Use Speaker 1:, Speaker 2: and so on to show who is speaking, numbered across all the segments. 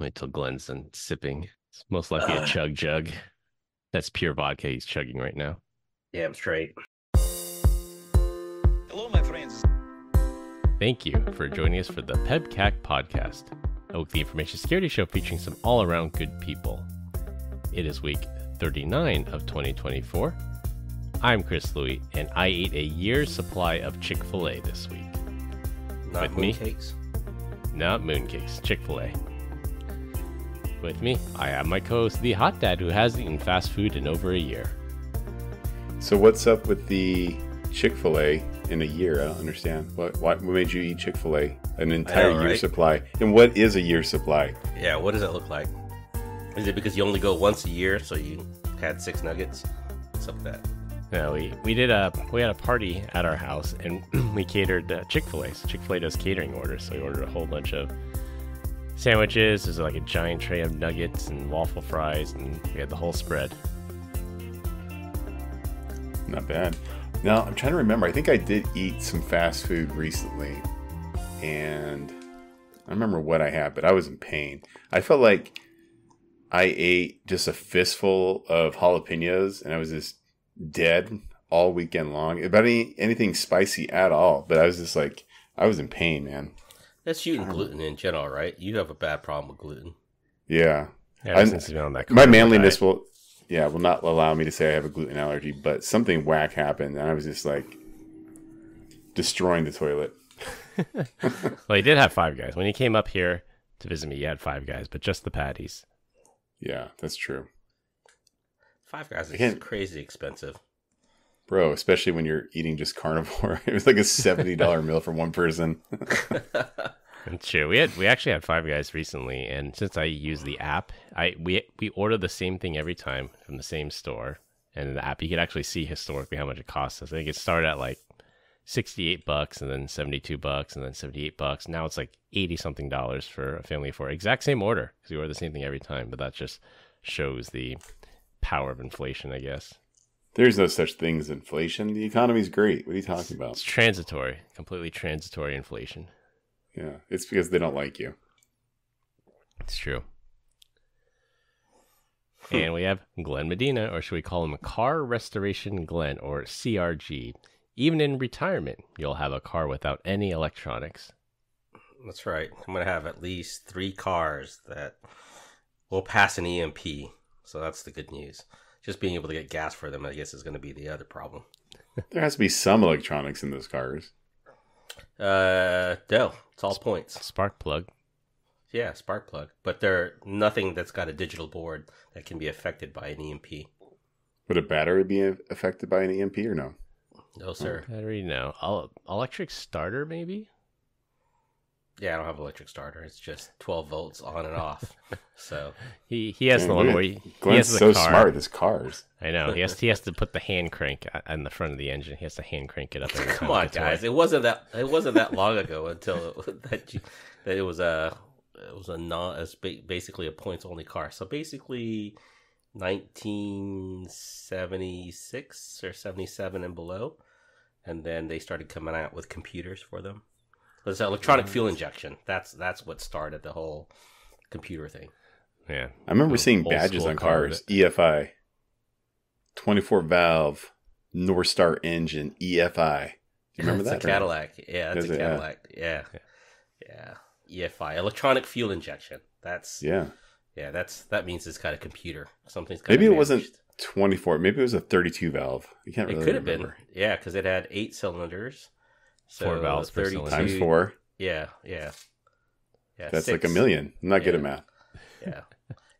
Speaker 1: Wait till Glenn's done sipping. It's most likely a
Speaker 2: Uh.
Speaker 1: chug jug. That's pure vodka he's chugging right now.
Speaker 2: Damn straight.
Speaker 3: Hello, my friends.
Speaker 1: Thank you for joining us for the PEBCAK podcast, a weekly information security show featuring some all around good people. It is week 39 of 2024. I'm Chris Louie, and I ate a year's supply of Chick fil A this week.
Speaker 2: Not
Speaker 1: With me?
Speaker 2: mooncakes.
Speaker 1: Not mooncakes, Chick fil A. With me, I am my co host, the hot dad who hasn't eaten fast food in over a year.
Speaker 4: So what's up with the Chick Fil A in a year? I don't understand. What what made you eat Chick Fil A an entire
Speaker 2: know,
Speaker 4: year
Speaker 2: right?
Speaker 4: supply? And what is a year supply?
Speaker 2: Yeah, what does that look like? Is it because you only go once a year, so you had six nuggets? What's up with that?
Speaker 1: No, we we did a we had a party at our house and we catered uh, Chick Fil A. So Chick Fil A does catering orders, so we ordered a whole bunch of sandwiches. There's like a giant tray of nuggets and waffle fries, and we had the whole spread.
Speaker 4: Not bad. Now I'm trying to remember. I think I did eat some fast food recently, and I remember what I had, but I was in pain. I felt like I ate just a fistful of jalapenos, and I was just dead all weekend long. About any anything spicy at all, but I was just like I was in pain, man.
Speaker 2: That's you and um, gluten in general, right? You have a bad problem with gluten.
Speaker 4: Yeah.
Speaker 1: Ever
Speaker 4: I'm-
Speaker 1: since on that
Speaker 4: my manliness
Speaker 1: diet.
Speaker 4: will yeah will not allow me to say i have a gluten allergy but something whack happened and i was just like destroying the toilet
Speaker 1: Well, he did have five guys when he came up here to visit me. He had five guys, but just the patties.
Speaker 4: yeah that's true
Speaker 2: Five guys is
Speaker 4: Again-
Speaker 2: crazy expensive.
Speaker 4: bro especially when you're eating just carnivore it was like a $70 meal for one person
Speaker 1: It's true. We had we actually had five guys recently, and since I use the app, I we we order the same thing every time from the same store, and in the app you can actually see historically how much it costs us. I think it started at like sixty eight bucks, and then seventy two bucks, and then seventy eight bucks. Now it's like eighty something dollars for a family of four. Exact same order because we order the same thing every time, but that just shows the power of inflation, I guess.
Speaker 4: there's no such thing as inflation the economy's great what are you talking about?
Speaker 1: It's transitory, completely transitory inflation.
Speaker 4: Yeah it's because they don't like you
Speaker 1: It's true. Hmm. And we have Glenn Medina, or should we call him Car Restoration Glenn, or CRG. Even in retirement, you'll have a car without any electronics.
Speaker 2: That's right. I'm gonna have at least three cars that will pass an EMP. So that's the good news. Just being able to get gas for them, I guess, is going to be the other problem.
Speaker 4: there has to be some electronics in those cars
Speaker 2: Uh, no, it's all points.
Speaker 1: Spark plug.
Speaker 2: Yeah, spark plug, but there nothing that's got a digital board that can be affected by an EMP.
Speaker 4: would a battery be affected by an emp or no
Speaker 2: No, sir.
Speaker 1: Battery, no. El- electric starter, maybe?
Speaker 2: Yeah, I don't have an electric starter. It's just 12 volts on and off. So
Speaker 1: He he has
Speaker 4: Dang,
Speaker 1: the one where
Speaker 4: at-
Speaker 1: he, he has the
Speaker 4: so
Speaker 1: car.
Speaker 4: smart with his cars
Speaker 1: I know. He has he has to put the hand crank on the front of the engine. He has to hand crank it up. Every
Speaker 2: come
Speaker 1: time
Speaker 2: on,
Speaker 1: it gets away.
Speaker 2: guys. It wasn't that. It wasn't that long ago until that you, that it was a it was a non it's ba- basically a points only car. So basically, 1976 or 77 and below, and then they started coming out with computers for them. It's electronic fuel injection. That's that's what started the whole computer thing.
Speaker 1: Yeah.
Speaker 4: I remember
Speaker 1: Old-
Speaker 4: seeing badges
Speaker 1: school
Speaker 4: on
Speaker 1: car
Speaker 4: cars. EFI, twenty-four valve, Northstar engine. EFI. Do you remember
Speaker 2: It's
Speaker 4: that?
Speaker 2: a Cadillac. Yeah, it's
Speaker 4: Is
Speaker 2: a
Speaker 4: it? Yeah.
Speaker 2: Cadillac. Yeah. yeah, EFI, electronic fuel injection. That's yeah.
Speaker 4: Yeah.
Speaker 2: That's that means it's got a computer. Something's got
Speaker 4: Maybe it wasn't twenty-four. Maybe it was a thirty-two valve. You can't really
Speaker 2: It
Speaker 4: really
Speaker 2: could have been. Yeah, because it had eight cylinders. So
Speaker 1: Four valves per cylinder.
Speaker 4: Times four.
Speaker 2: Yeah, yeah, yeah.
Speaker 4: That's like a million. I'm not good at math.
Speaker 2: Yeah.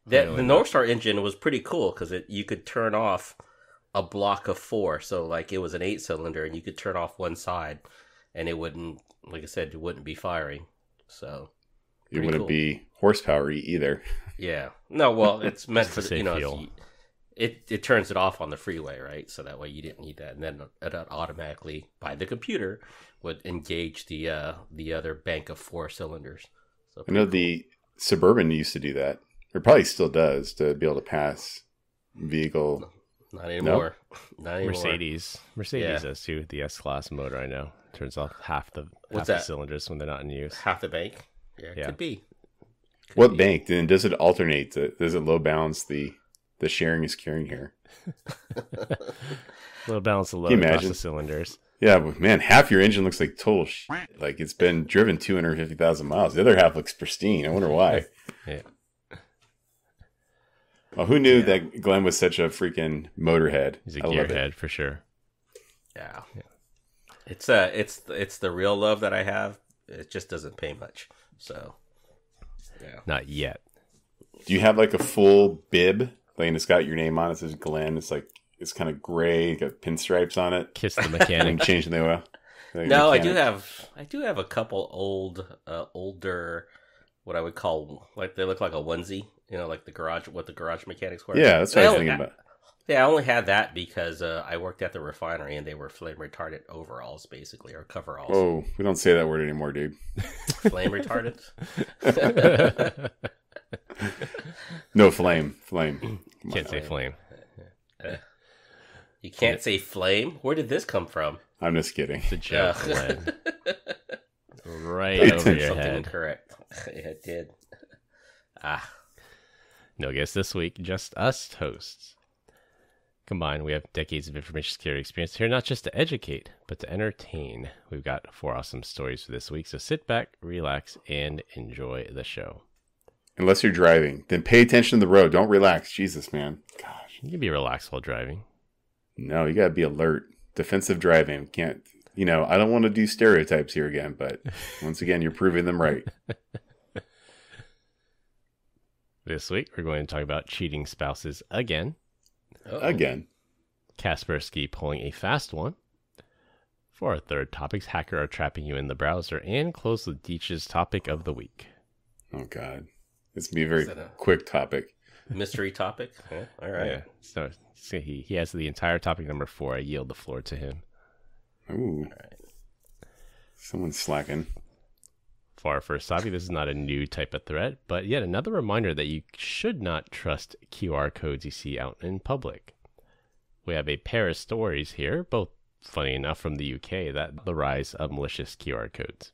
Speaker 2: That, the
Speaker 1: not.
Speaker 2: Northstar engine was pretty cool because it you could turn off a block of four. So like it was an eight cylinder, and you could turn off one side, and it wouldn't, like I said, it wouldn't be firing. So
Speaker 4: It wouldn't
Speaker 2: cool.
Speaker 4: be horsepower either.
Speaker 2: yeah, no, well, it's meant
Speaker 1: Just
Speaker 2: for
Speaker 1: to
Speaker 2: the, you know, if
Speaker 1: fuel.
Speaker 2: you- it it turns it off on the freeway, right? So that way you didn't need that, and then it automatically by the computer would engage the uh the other bank of four cylinders. So
Speaker 4: I know the Suburban used to do that. Or probably still does to be able to pass vehicle.
Speaker 2: Not anymore. Not anymore.
Speaker 1: Mercedes. Mercedes
Speaker 2: Yeah.
Speaker 1: does too. The S class motor, I know, turns off half the half
Speaker 2: What's
Speaker 1: the cylinders when they're not in use.
Speaker 2: Half the bank. Yeah, it
Speaker 1: Yeah.
Speaker 2: could be.
Speaker 4: What
Speaker 2: be.
Speaker 4: bank? Then does it alternate? To, does it low balance the the sharing is curing here?
Speaker 1: A little balance of load across
Speaker 4: imagine?
Speaker 1: the cylinders.
Speaker 4: Yeah, but man, half your engine looks like total shit. Like it's been driven two hundred fifty thousand miles. The other half looks pristine. I wonder why.
Speaker 1: Yeah.
Speaker 4: Well, who knew
Speaker 2: Yeah.
Speaker 4: that Glenn was such a freaking motorhead?
Speaker 1: He's a
Speaker 4: I love it.
Speaker 1: gearhead for sure.
Speaker 2: Yeah. It's uh it's it's the real love that I have. It just doesn't pay much. So yeah.
Speaker 1: Not yet.
Speaker 4: Do you have like a full bib? Like and it's got your name on it. It says Glenn. It's like it's kind of gray, got pinstripes on it.
Speaker 1: Kiss the
Speaker 4: And
Speaker 1: mechanic.
Speaker 4: changing the oil. Like
Speaker 2: No, I do have I do have a couple old uh older what I would call like they look like a onesie, you know, like the garage what the garage mechanics wear.
Speaker 4: Yeah, that's what I was thinking about.
Speaker 2: Yeah, I only had that because uh, I worked at the refinery and they were flame retardant overalls basically or coveralls.
Speaker 4: Oh, we don't say that word anymore, dude.
Speaker 2: Flame retardant?
Speaker 4: No flame, flame. Come.
Speaker 1: Can't say flame.
Speaker 2: You can't say flame? Where did this come from?
Speaker 4: I'm just kidding.
Speaker 1: It's a joke, Glenn. Right
Speaker 4: It's
Speaker 1: over your
Speaker 2: Something
Speaker 1: head.
Speaker 2: incorrect. it did. Ah,
Speaker 1: No guest this week, just us hosts. Combined, we have decades of information security experience here, not just to educate, but to entertain. We've got four awesome stories for this week, so sit back, relax, and enjoy the show.
Speaker 4: Unless you're driving, then pay attention to the road. Don't relax. Jesus, man. Gosh.
Speaker 1: You can be relaxed while driving.
Speaker 4: No, you got to be alert. Defensive driving. Can't, you know, I don't want to do stereotypes here again, but once again, you're proving them right.
Speaker 1: This week, we're going to talk about cheating spouses again,
Speaker 2: oh.
Speaker 4: Again.
Speaker 1: Kaspersky pulling a fast one. For our third topics, hacker are trapping you in the browser, and close with Deitch's topic of the week.
Speaker 4: Oh, God. It's going to be a very
Speaker 2: a-
Speaker 4: quick topic.
Speaker 2: mystery topic. Yeah, all right.
Speaker 1: Yeah, so, so he, he has the entire topic number four. I yield the floor to him.
Speaker 4: Ooh. Someone's slacking.
Speaker 1: For our first topic, this is not a new type of threat, but yet another reminder that you should not trust QR codes you see out in public. We have a pair of stories here, both funny enough from the UK, that the rise of malicious QR codes.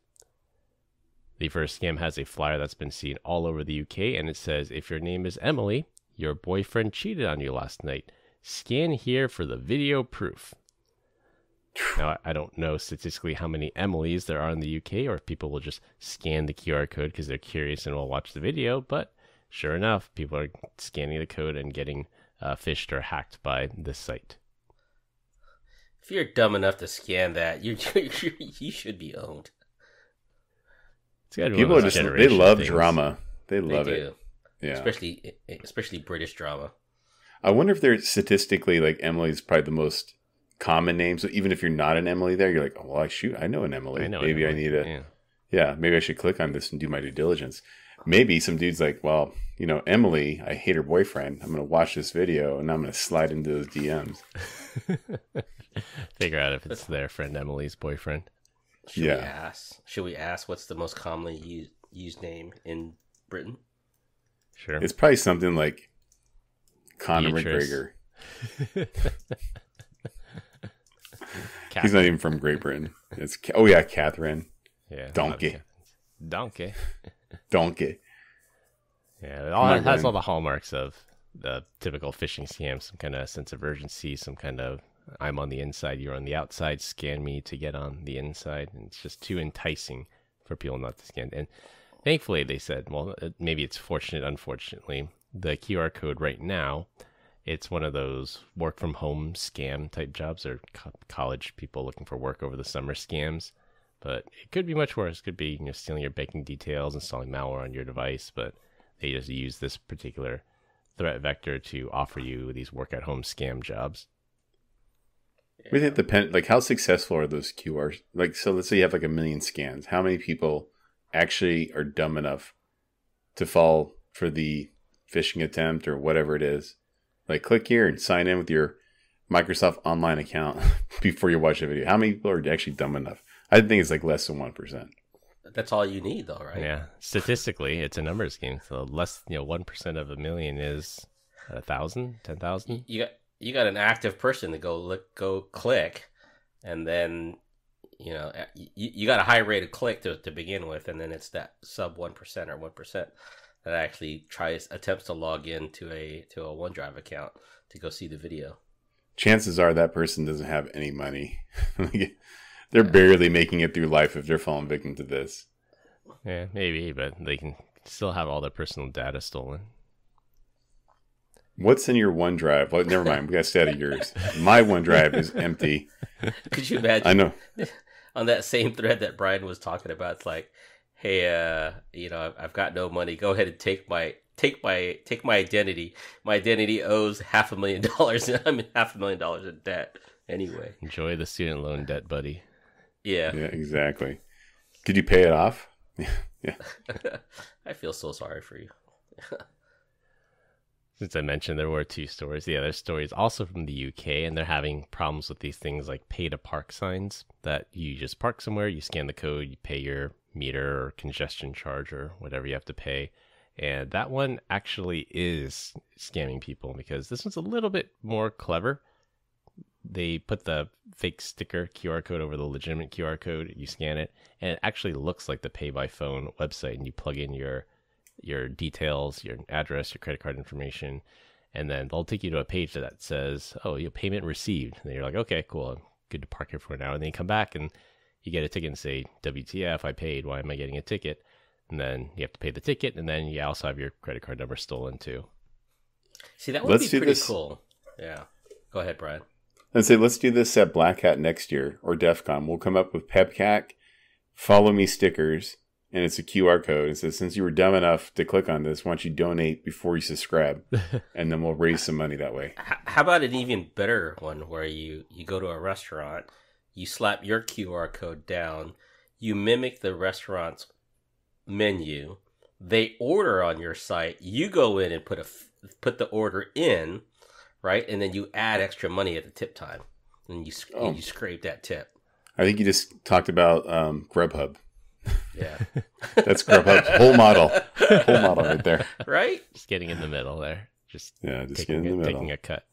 Speaker 1: The first scam has a flyer that's been seen all over the UK, and it says, If your name is Emily, your boyfriend cheated on you last night. Scan here for the video proof. Now, I- don't know statistically how many Emilys there are in the UK, or if people will just scan the QR code because they're curious and will watch the video. But sure enough, people are scanning the code and getting uh, phished or hacked by this site.
Speaker 2: If you're dumb enough to scan that, you you should be owned.
Speaker 1: It's gotta be
Speaker 4: People are just they love
Speaker 1: things.
Speaker 4: drama. They
Speaker 2: They
Speaker 4: love
Speaker 2: do,
Speaker 4: it. Yeah.
Speaker 2: especially especially British drama.
Speaker 4: I wonder if they're statistically like Emily's probably the most common name. So even if you're not an Emily there, you're like, oh, well, I shoot, I know an Emily.
Speaker 1: I know.
Speaker 4: maybe I
Speaker 1: Emily.
Speaker 4: need a,
Speaker 1: Yeah.
Speaker 4: yeah, maybe I should click on this and do my due diligence. Maybe some dude's like, well, you know, Emily, I hate her boyfriend. I'm going to watch this video and I'm going to slide into those DMs.
Speaker 1: Figure out if it's their friend Emily's boyfriend.
Speaker 2: Should we
Speaker 4: Yeah.
Speaker 2: ask? Should we ask what's the most commonly used used name in Britain?
Speaker 1: Sure.
Speaker 4: It's probably something like Conor
Speaker 1: Beatrice.
Speaker 4: McGregor. He's not even from Great Britain. It's oh yeah, Catherine
Speaker 1: yeah,
Speaker 4: Donkey.
Speaker 1: a lot of Catherine's. Donkey.
Speaker 4: Donkey.
Speaker 1: Yeah, it all, it has all the hallmarks of the typical phishing scam. Some kind of sense of urgency, some kind of I'm on the inside, you're on the outside. Scan me to get on the inside, and it's just too enticing for people not to scan. And thankfully, they said, well, maybe it's fortunate. Unfortunately, the QR code right now, it's one of those work from home scam type jobs or co- college people looking for work over the summer scams. But it could be much worse. It could be you know stealing your banking details, installing malware on your device. But they just use this particular threat vector to offer you these work at home scam jobs.
Speaker 4: We think the pen, like how successful are those QRs? Like so let's say you have like a million scans. How many people actually are dumb enough to fall for the phishing attempt or whatever it is? Like click here and sign in with your Microsoft online account before you watch a video. How many people are actually dumb enough? I think it's like less than one percent.
Speaker 2: That's all you need, though, right?
Speaker 1: Yeah, statistically, it's a numbers game. So less, you know, one percent of a million is a thousand, ten thousand.
Speaker 2: You got you got an active person to go look, go click, and then you know you, you got a high rate of click to, to begin with, and then it's that sub one percent or one percent. that actually tries attempts to log in to a to a OneDrive account to go see the video.
Speaker 4: Chances are that person doesn't have any money. they're barely making it through life if they're falling victim to this.
Speaker 1: Yeah, maybe, but they can still have all their personal data stolen.
Speaker 4: What's in your OneDrive? Well, never mind. We got to stay out of yours. My OneDrive is empty.
Speaker 2: Could you imagine?
Speaker 4: I know.
Speaker 2: on that same thread that Brian was talking about, it's like, hey, uh, you know, I've, I've got no money. Go ahead and take my take my take my identity. My identity owes half a million dollars, and I'm in half a million dollars in debt anyway.
Speaker 1: Enjoy the student loan debt, buddy.
Speaker 2: Yeah,
Speaker 4: Yeah, exactly. Could you pay it off? yeah.
Speaker 2: I feel so sorry for you.
Speaker 1: Since I mentioned there were two stories, the other story is also from the UK, and they're having problems with these things like pay to park signs that you just park somewhere, you scan the code, you pay your meter or congestion charge or whatever you have to pay. And that one actually is scamming people because this one's a little bit more clever. They put the fake sticker QR code over the legitimate QR code, you scan it, and it actually looks like the pay by phone website, and you plug in your your details, your address, your credit card information, and then they'll take you to a page that says, "Oh, your payment received." And you're like, "Okay, cool, I'm good to park here for now." And then you come back and you get a ticket and say, "WTF? I paid. Why am I getting a ticket?" And then you have to pay the ticket, and then you also have your credit card number stolen too.
Speaker 2: See, that would
Speaker 4: Let's
Speaker 2: be pretty
Speaker 4: this.
Speaker 2: cool. Yeah. Go ahead, Brian.
Speaker 4: And say, let's do this at Black Hat next year or DEF CON. We'll come up with PEBCAK, follow me stickers, and it's a QR code. It says, since you were dumb enough to click on this, why don't you donate before you subscribe? and then we'll raise some money that way.
Speaker 2: How about an even better one where you you go to a restaurant, you slap your QR code down, you mimic the restaurant's menu, they order on your site, you go in and put a f- put the order in, right, and then you add extra money at the tip time, and you sc-
Speaker 4: Oh.
Speaker 2: you scrape that tip.
Speaker 4: I think you just talked about um, Grubhub.
Speaker 2: Yeah,
Speaker 4: That's Grubhub's whole model. Whole model right there.
Speaker 2: right.
Speaker 1: Just getting in the middle there, just
Speaker 4: Yeah, just get
Speaker 1: taking,
Speaker 4: in the
Speaker 1: a,
Speaker 4: middle.
Speaker 1: taking a cut.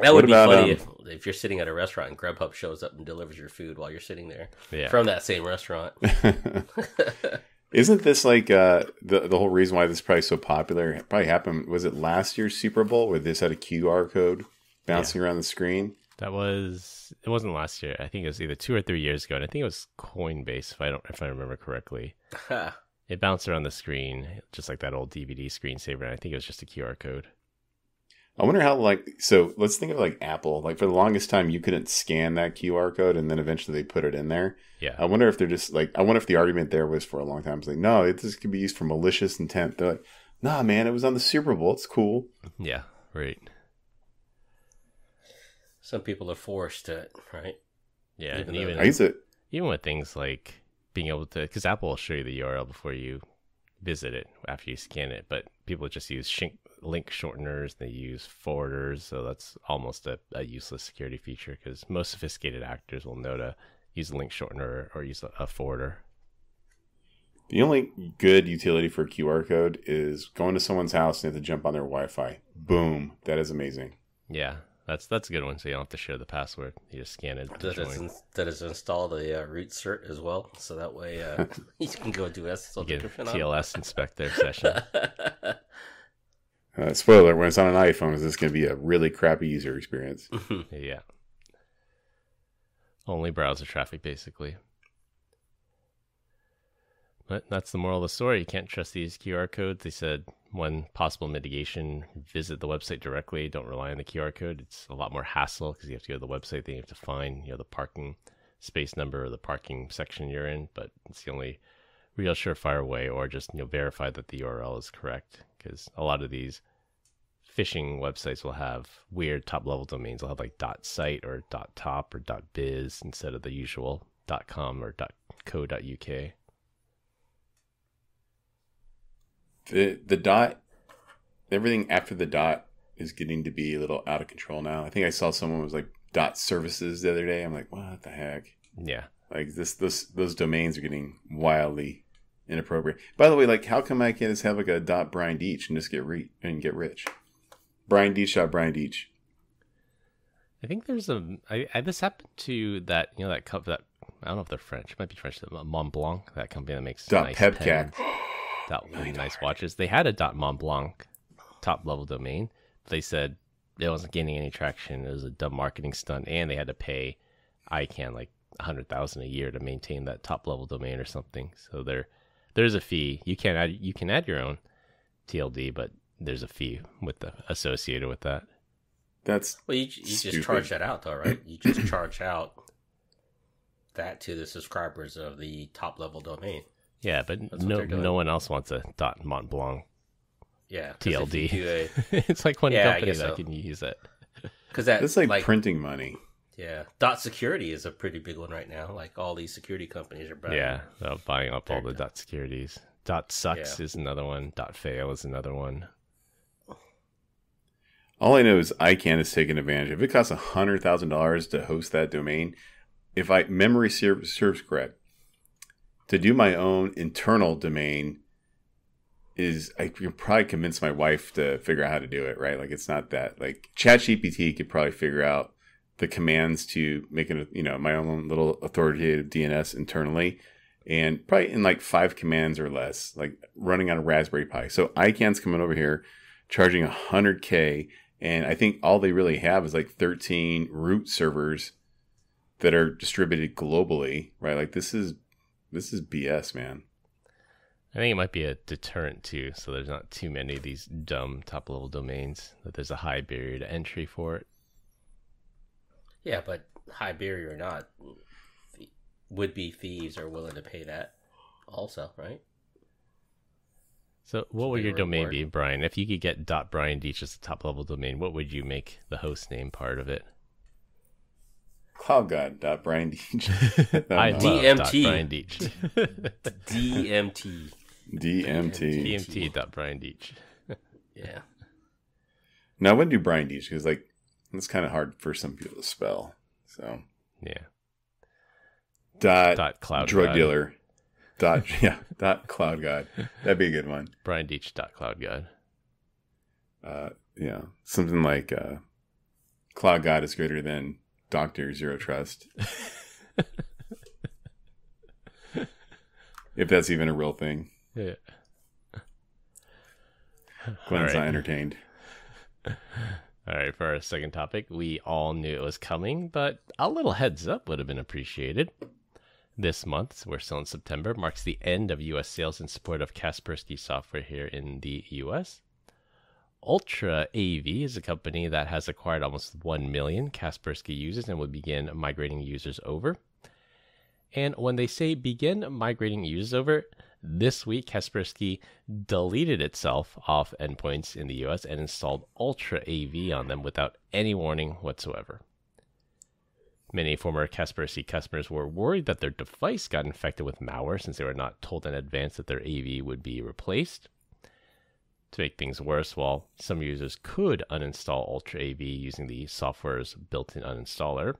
Speaker 2: That
Speaker 4: What
Speaker 2: would be
Speaker 4: about,
Speaker 2: funny
Speaker 4: um,
Speaker 2: if, if you're sitting at a restaurant and Grubhub shows up and delivers your food while you're sitting there
Speaker 1: Yeah,
Speaker 2: from that same restaurant.
Speaker 4: Isn't this like uh, the the whole reason why this is probably so popular? It probably happened. Was it last year's Super Bowl where this had a QR code bouncing around the screen?
Speaker 1: that was it. Wasn't last year. I think it was either two or three years ago, and I think it was Coinbase if I don't if I remember correctly. It bounced around the screen just like that old DVD screensaver, and I think it was just a QR code.
Speaker 4: I wonder how like so. Let's think of like Apple. Like for the longest time, you couldn't scan that QR code, and then eventually they put it in there.
Speaker 1: Yeah,
Speaker 4: I wonder if they're just like. I wonder if the argument there was for a long time. It's like, no, it, this could be used for malicious intent. They're like, nah, man, it was on the Super Bowl. It's cool.
Speaker 1: yeah, right.
Speaker 2: Some people are forced to it, right?
Speaker 1: Yeah,
Speaker 2: Even
Speaker 1: and even
Speaker 4: I use it.
Speaker 1: even with things like being able to, because Apple will show you the URL before you visit it after you scan it, but people just use shink, link shorteners, they use forwarders, so that's almost a, a useless security feature because most sophisticated actors will know to use a link shortener or use a, a forwarder.
Speaker 4: The only good utility for a QR code is going to someone's house and you have to jump on their Wi-Fi. Boom, that is amazing.
Speaker 1: Yeah, that's that's a good one. So you don't have to share the password; you just scan it. To
Speaker 2: That is,
Speaker 1: join.
Speaker 2: in, that is installed a uh, root cert as well, so that way uh, you can go do SSL
Speaker 1: You get a
Speaker 2: decryption on
Speaker 1: TLS inspector session.
Speaker 4: Uh, spoiler: When it's on an iPhone, is this going to be a really crappy user experience?
Speaker 1: Yeah. Only browser traffic, basically. But that's the moral of the story. You can't trust these QR codes. They said one possible mitigation visit the website directly. Don't rely on the QR code. It's a lot more hassle because you have to go to the website. Then you have to find you know the parking space number or the parking section you're in. But it's the only real surefire way, or just you know verify that the URL is correct. Because a lot of these phishing websites will have weird top level domains. They'll have like .site or .top or .biz instead of the usual .com or .co.uk.
Speaker 4: The the dot, everything after the dot is getting to be a little out of control now. I think I saw someone was like dot services the other day. I'm like, what the heck?
Speaker 1: Yeah.
Speaker 4: Like this, this, those domains are getting wildly inappropriate. By the way, like, how come I can't just have like a dot Brian Deitch and just get re- and get rich? Brian Deitch dot Brian Deitch.
Speaker 1: I think there's a I, I this happened to that you know that cup that I don't know if they're French. It might be French. the Mont Blanc, that company that makes
Speaker 4: Dot
Speaker 1: nice
Speaker 4: PEBCAK.
Speaker 1: Pens. dot nice watches. They had a dot Mont Blanc top level domain. They said it wasn't gaining any traction. It was a dumb marketing stunt, and they had to pay ICANN like a hundred thousand a year to maintain that top level domain or something. So there, there's a fee. You can add you can add your own TLD, but there's a fee with the associated with that.
Speaker 4: That's
Speaker 2: Well, you, you just charge that out, though, right? You just charge out that to the subscribers of the top level domain.
Speaker 1: Yeah, but
Speaker 2: That's
Speaker 1: no no one else wants a dot Mont Blanc
Speaker 2: Yeah, 'cause if you
Speaker 1: TLD.
Speaker 2: a-
Speaker 1: it's like one
Speaker 2: Yeah,
Speaker 1: company that
Speaker 2: so.
Speaker 1: can use it.
Speaker 2: Because that
Speaker 4: that's like, printing money.
Speaker 2: yeah, dot security is a pretty big one right now. Like all these security companies are buying.
Speaker 1: Yeah, they're buying up all the dot securities. Dot sucks
Speaker 2: Yeah.
Speaker 1: is another one. Dot fail is another one.
Speaker 4: All I know is ICANN is taking advantage. If it costs hundred thousand dollars to host that domain, if I memory serves, serves correct, to do my own internal domain is I can probably convince my wife to figure out how to do it. Right? Like it's not that like ChatGPT could probably figure out the commands to make it you know my own little authoritative DNS internally. And probably in like five commands or less, like running on a Raspberry Pi. So ICANN's coming over here, charging 100K and I think all they really have is like 13 root servers that are distributed globally, right? Like this is this is BS, man.
Speaker 1: I think it might be a deterrent too, so there's not too many of these dumb top level domains. That there's a high barrier to entry for it.
Speaker 2: yeah, but high barrier or not, would be thieves are willing to pay that. Also, right?
Speaker 1: So what would
Speaker 2: Big
Speaker 1: your domain
Speaker 2: reward.
Speaker 1: be, Brian? If you could get dot Brian Deitch as the top level domain, what would you make the host name part of it?
Speaker 4: CloudGod.BrianDeitch.
Speaker 1: I
Speaker 4: no.
Speaker 1: love
Speaker 2: DMT.
Speaker 1: dot Brian Deitch.
Speaker 2: DMT.
Speaker 4: DMT.
Speaker 1: DMT dot Brian Deitch.
Speaker 2: Yeah.
Speaker 4: Now, I wouldn't do Brian Deitch because like it's kind of hard for some people to spell. So
Speaker 1: Yeah.
Speaker 4: dot,
Speaker 1: Dot cloud
Speaker 4: drug
Speaker 1: god.
Speaker 4: dealer. Dot yeah. Dot cloud god. That'd be a good one.
Speaker 1: Brian Deitch dot cloud god.
Speaker 4: Uh, yeah, something like uh, cloud god is greater than Doctor Zero Trust. if that's even a real thing,
Speaker 1: Yeah.
Speaker 4: Glenn's
Speaker 1: right.
Speaker 4: not entertained.
Speaker 1: All right, for our second topic, we all knew it was coming, but a little heads up would have been appreciated. This month, we're still in September, marks the end of U.S. sales in support of Kaspersky software here in the U.S. Ultra AV is a company that has acquired almost 1 million Kaspersky users and will begin migrating users over. And when they say begin migrating users over, this week Kaspersky deleted itself off endpoints in the US and installed Ultra AV on them without any warning whatsoever. Many former Kaspersky customers were worried that their device got infected with malware since they were not told in advance that their AV would be replaced. To make things worse, while some users could uninstall Ultra AV using the software's built in uninstaller,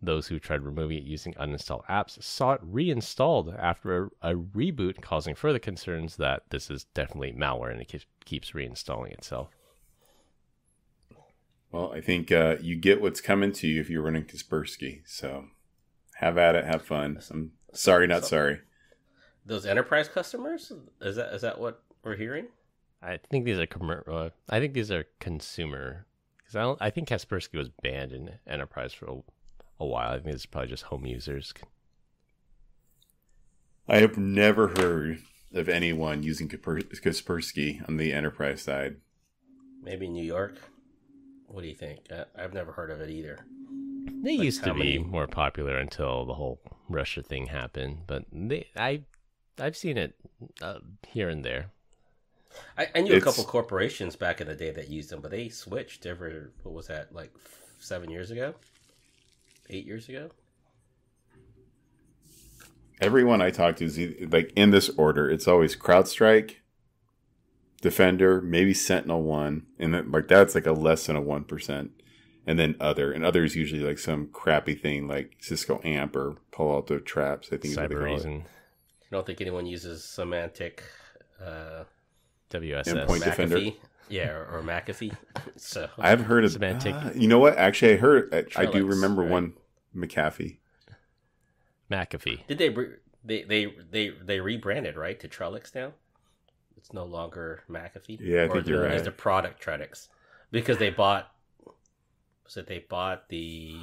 Speaker 1: those who tried removing it using uninstalled apps saw it reinstalled after a, a reboot, causing further concerns that this is definitely malware and it keeps, keeps reinstalling itself.
Speaker 4: Well, I think uh, you get what's coming to you if you're running Kaspersky. So have at it, have fun. I'm sorry, not
Speaker 2: So-
Speaker 4: sorry.
Speaker 2: Those enterprise customers? Is that is that what we're hearing?
Speaker 1: I think these are commer- uh, I think these are consumer because I don't. I think Kaspersky was banned in enterprise for a, a while. I think it's probably just home users.
Speaker 4: I have never heard of anyone using Kaspersky on the enterprise side.
Speaker 2: Maybe New York. What do you think? I, I've never heard of it either.
Speaker 1: They
Speaker 2: Like
Speaker 1: used to
Speaker 2: how
Speaker 1: be
Speaker 2: many-
Speaker 1: more popular until the whole Russia thing happened, but they I I've seen it uh, here and there.
Speaker 2: I, I knew
Speaker 4: It's-
Speaker 2: a couple corporations back in the day that used them, but they switched ever. What was that? Like seven years ago, eight years ago.
Speaker 4: Everyone I talk to is either, like in this order. It's always CrowdStrike, Defender, maybe Sentinel One, and then like that's like a less than a one percent, and then other, and other is usually like some crappy thing like Cisco AMP or Palo Alto Traps. I think is what they
Speaker 1: Cyber
Speaker 4: call it.
Speaker 1: Reason,
Speaker 2: I don't think anyone uses Symantec uh,
Speaker 1: WSS.
Speaker 4: Endpoint Defender.
Speaker 2: McAfee. Yeah, or, or McAfee. so
Speaker 4: I have heard of
Speaker 1: Symantec.
Speaker 4: Ah, you know what? Actually, I heard. I, I do remember
Speaker 2: right?
Speaker 4: one McAfee.
Speaker 1: McAfee.
Speaker 2: did they they they they they rebranded right to Trellix now? It's no longer McAfee.
Speaker 4: Yeah, I
Speaker 2: or
Speaker 4: think you're
Speaker 2: the- It's
Speaker 4: right.
Speaker 2: the product Trellix because they bought. Was it they bought the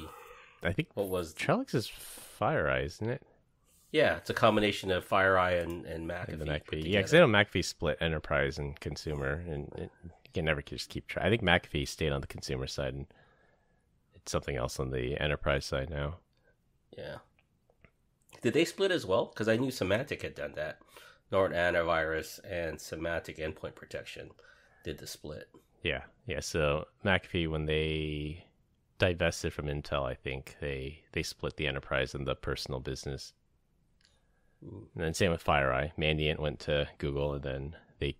Speaker 1: I think
Speaker 2: what was?
Speaker 1: Trellix is FireEye, isn't it?
Speaker 2: Yeah, it's a combination of FireEye and and McAfee.
Speaker 1: the McAfee. Yeah, because. I know McAfee split enterprise and consumer, and it, you can never just keep track. I think McAfee stayed on the consumer side, and it's something else on the enterprise side now.
Speaker 2: Yeah. Did they split as well? Because I knew Symantec had done that. Norton Antivirus and Symantec Endpoint Protection did the split.
Speaker 1: Yeah, yeah. So McAfee, when they divested from Intel, I think they they split the enterprise and the personal business. And then same with FireEye. Mandiant went to Google, and then they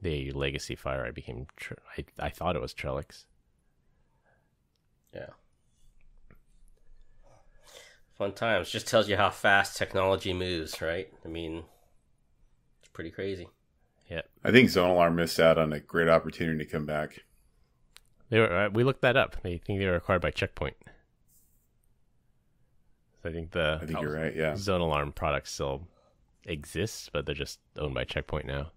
Speaker 1: they legacy FireEye became. Tr- I I thought it was Trellix.
Speaker 2: Yeah. Fun times. Just tells you how fast technology moves, right? I mean, it's pretty crazy.
Speaker 1: Yeah,
Speaker 4: I think Zone Alarm missed out on a great opportunity to come back.
Speaker 1: they were. Uh, we looked that up. They think they were acquired by Checkpoint. I think the
Speaker 4: I think you're right. Yeah.
Speaker 1: Zone Alarm product still exists, but they're just owned by Checkpoint now.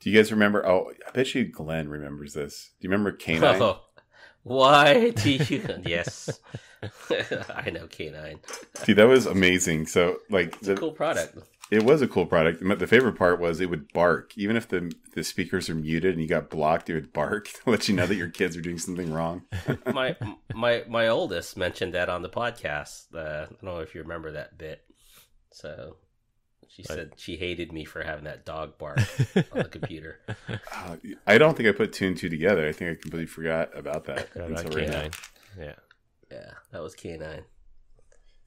Speaker 4: Do you guys remember? Oh, I bet you Glenn remembers this. Do you remember K9?
Speaker 2: Oh, why do you? yes, I know K9.
Speaker 4: Dude, that was amazing. So, like,
Speaker 2: It's a
Speaker 4: the,
Speaker 2: cool product.
Speaker 4: It was a cool product. But The favorite part was it would bark, even if the the speakers are muted and you got blocked. It would bark to let you know that your kids are doing something wrong.
Speaker 2: my my my oldest mentioned that on the podcast. Uh, I don't know if you remember that bit. So she
Speaker 1: What?
Speaker 2: said she hated me for having that dog bark on the computer.
Speaker 4: Uh, I don't think I put two and two together. I think I completely forgot about that.
Speaker 1: Forgot
Speaker 4: until
Speaker 1: about
Speaker 4: right now.
Speaker 1: Yeah.
Speaker 2: Yeah, that was K9.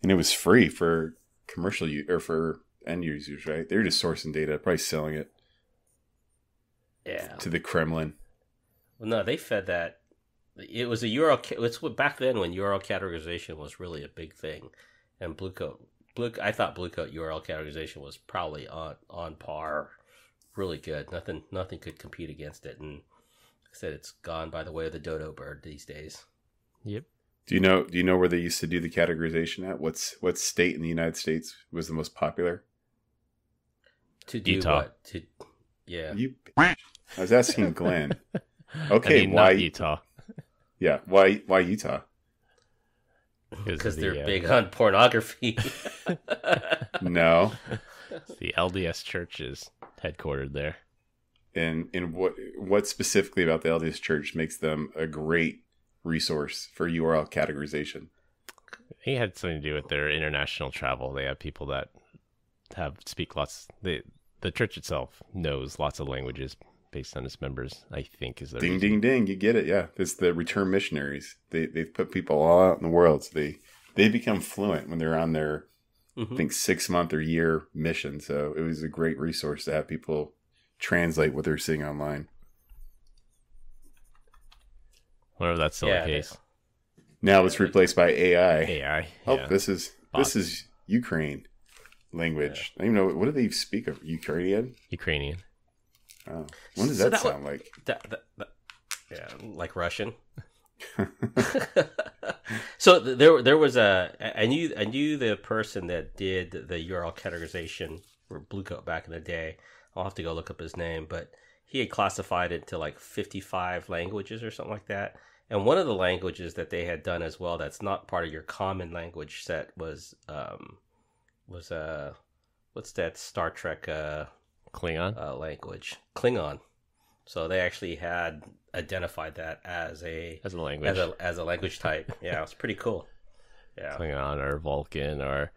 Speaker 4: And it was free for commercial use or for end users, right? They're just sourcing data, probably selling it
Speaker 2: Yeah.
Speaker 4: to the Kremlin.
Speaker 2: Well, no, they fed that. It was a URL. It's what back then when URL categorization was really a big thing, and Bluecoat. Blue, I thought Bluecoat URL categorization was probably on on par, really good. Nothing nothing could compete against it. And like I said, it's gone by the way of the dodo bird these days.
Speaker 1: Yep.
Speaker 4: Do you know? Do you know where they used to do the categorization at? What's what state in the United States was the most popular?
Speaker 2: To do
Speaker 1: Utah.
Speaker 2: what? To yeah.
Speaker 4: You. I was asking Glenn.
Speaker 1: I
Speaker 4: Okay,
Speaker 1: mean,
Speaker 4: why
Speaker 1: not Utah?
Speaker 4: Yeah, why why Utah?
Speaker 2: Because
Speaker 1: of
Speaker 2: they're
Speaker 1: uh,
Speaker 2: big on pornography.
Speaker 4: No,
Speaker 1: The LDS church is headquartered there.
Speaker 4: and and what what specifically about the LDS Church makes them a great resource for URL categorization?
Speaker 1: It had something to do with their international travel. They have people that have speak lots. The the church itself knows lots of languages based on its members. I think is the
Speaker 4: Ding
Speaker 1: reason.
Speaker 4: ding ding! You get it? Yeah, it's the return missionaries. They they've put people all out in the world, so they they become fluent when they're on their I
Speaker 2: Mhm.
Speaker 4: think six month or year mission. So it was a great resource to have people translate what they're seeing online.
Speaker 1: Whatever that's still
Speaker 2: Yeah,
Speaker 1: the case.
Speaker 4: Now it's replaced by AI.
Speaker 1: AI.
Speaker 4: Oh,
Speaker 1: yeah.
Speaker 4: this is
Speaker 1: Bots.
Speaker 4: this is Ukraine language. I don't even know what do they speak of Ukrainian.
Speaker 1: Ukrainian.
Speaker 4: Oh, when does
Speaker 2: So
Speaker 4: that,
Speaker 2: that
Speaker 4: sound like?
Speaker 2: That, that, yeah, like Russian. so there, there was a. I knew, I knew the person that did the URL categorization for Bluecoat back in the day. I'll have to go look up his name, but he had classified it to like fifty-five languages or something like that. And one of the languages that they had done as well, that's not part of your common language set, was um, was uh, what's that Star Trek uh
Speaker 1: Klingon.
Speaker 2: uh, language, Klingon. So they actually had identified that as a
Speaker 1: as a language.
Speaker 2: as a as a language type. Yeah, it's pretty cool. Yeah,
Speaker 1: Klingon or Vulcan or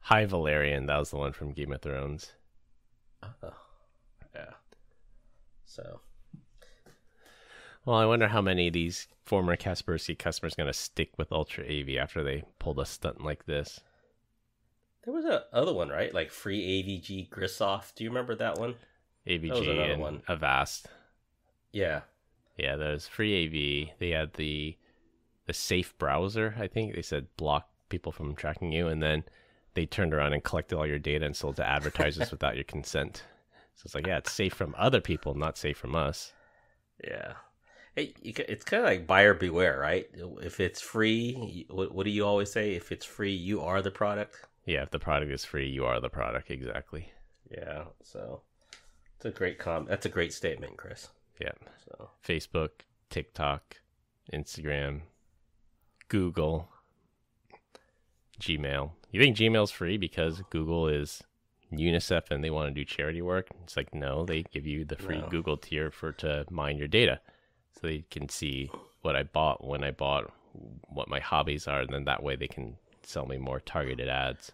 Speaker 1: High Valyrian. That was the one from Game of Thrones.
Speaker 2: yeah. So
Speaker 1: Well, I wonder how many of these former Kaspersky customers are going to stick with Ultra AV after they pulled a stunt like this.
Speaker 2: There was a other one, right? Like free AVG Grisoft. Do you remember that one?
Speaker 1: AVG
Speaker 2: was another
Speaker 1: and
Speaker 2: one.
Speaker 1: Avast.
Speaker 2: Yeah.
Speaker 1: Yeah, there's free AV. They had the the safe browser. I think they said block people from tracking you, and then they turned around and collected all your data and sold to advertisers without your consent. So it's like, yeah, it's safe from other people, not safe from us.
Speaker 2: Yeah. Hey, it's kind of like buyer beware, right? If it's free, what, what do you always say? If it's free, you are the product.
Speaker 1: Yeah, if the product is free, you are the product. Exactly.
Speaker 2: Yeah. So It's a great com. That's a great statement, Chris.
Speaker 1: Yeah.
Speaker 2: So
Speaker 1: Facebook, TikTok, Instagram, Google, Gmail. You think Gmail's free because Google is UNICEF and they want to do charity work? It's like no, they give you the free
Speaker 2: No.
Speaker 1: Google tier for to mine your data, so they can see what I bought, when I bought, what my hobbies are, and then that way they can sell me more targeted ads.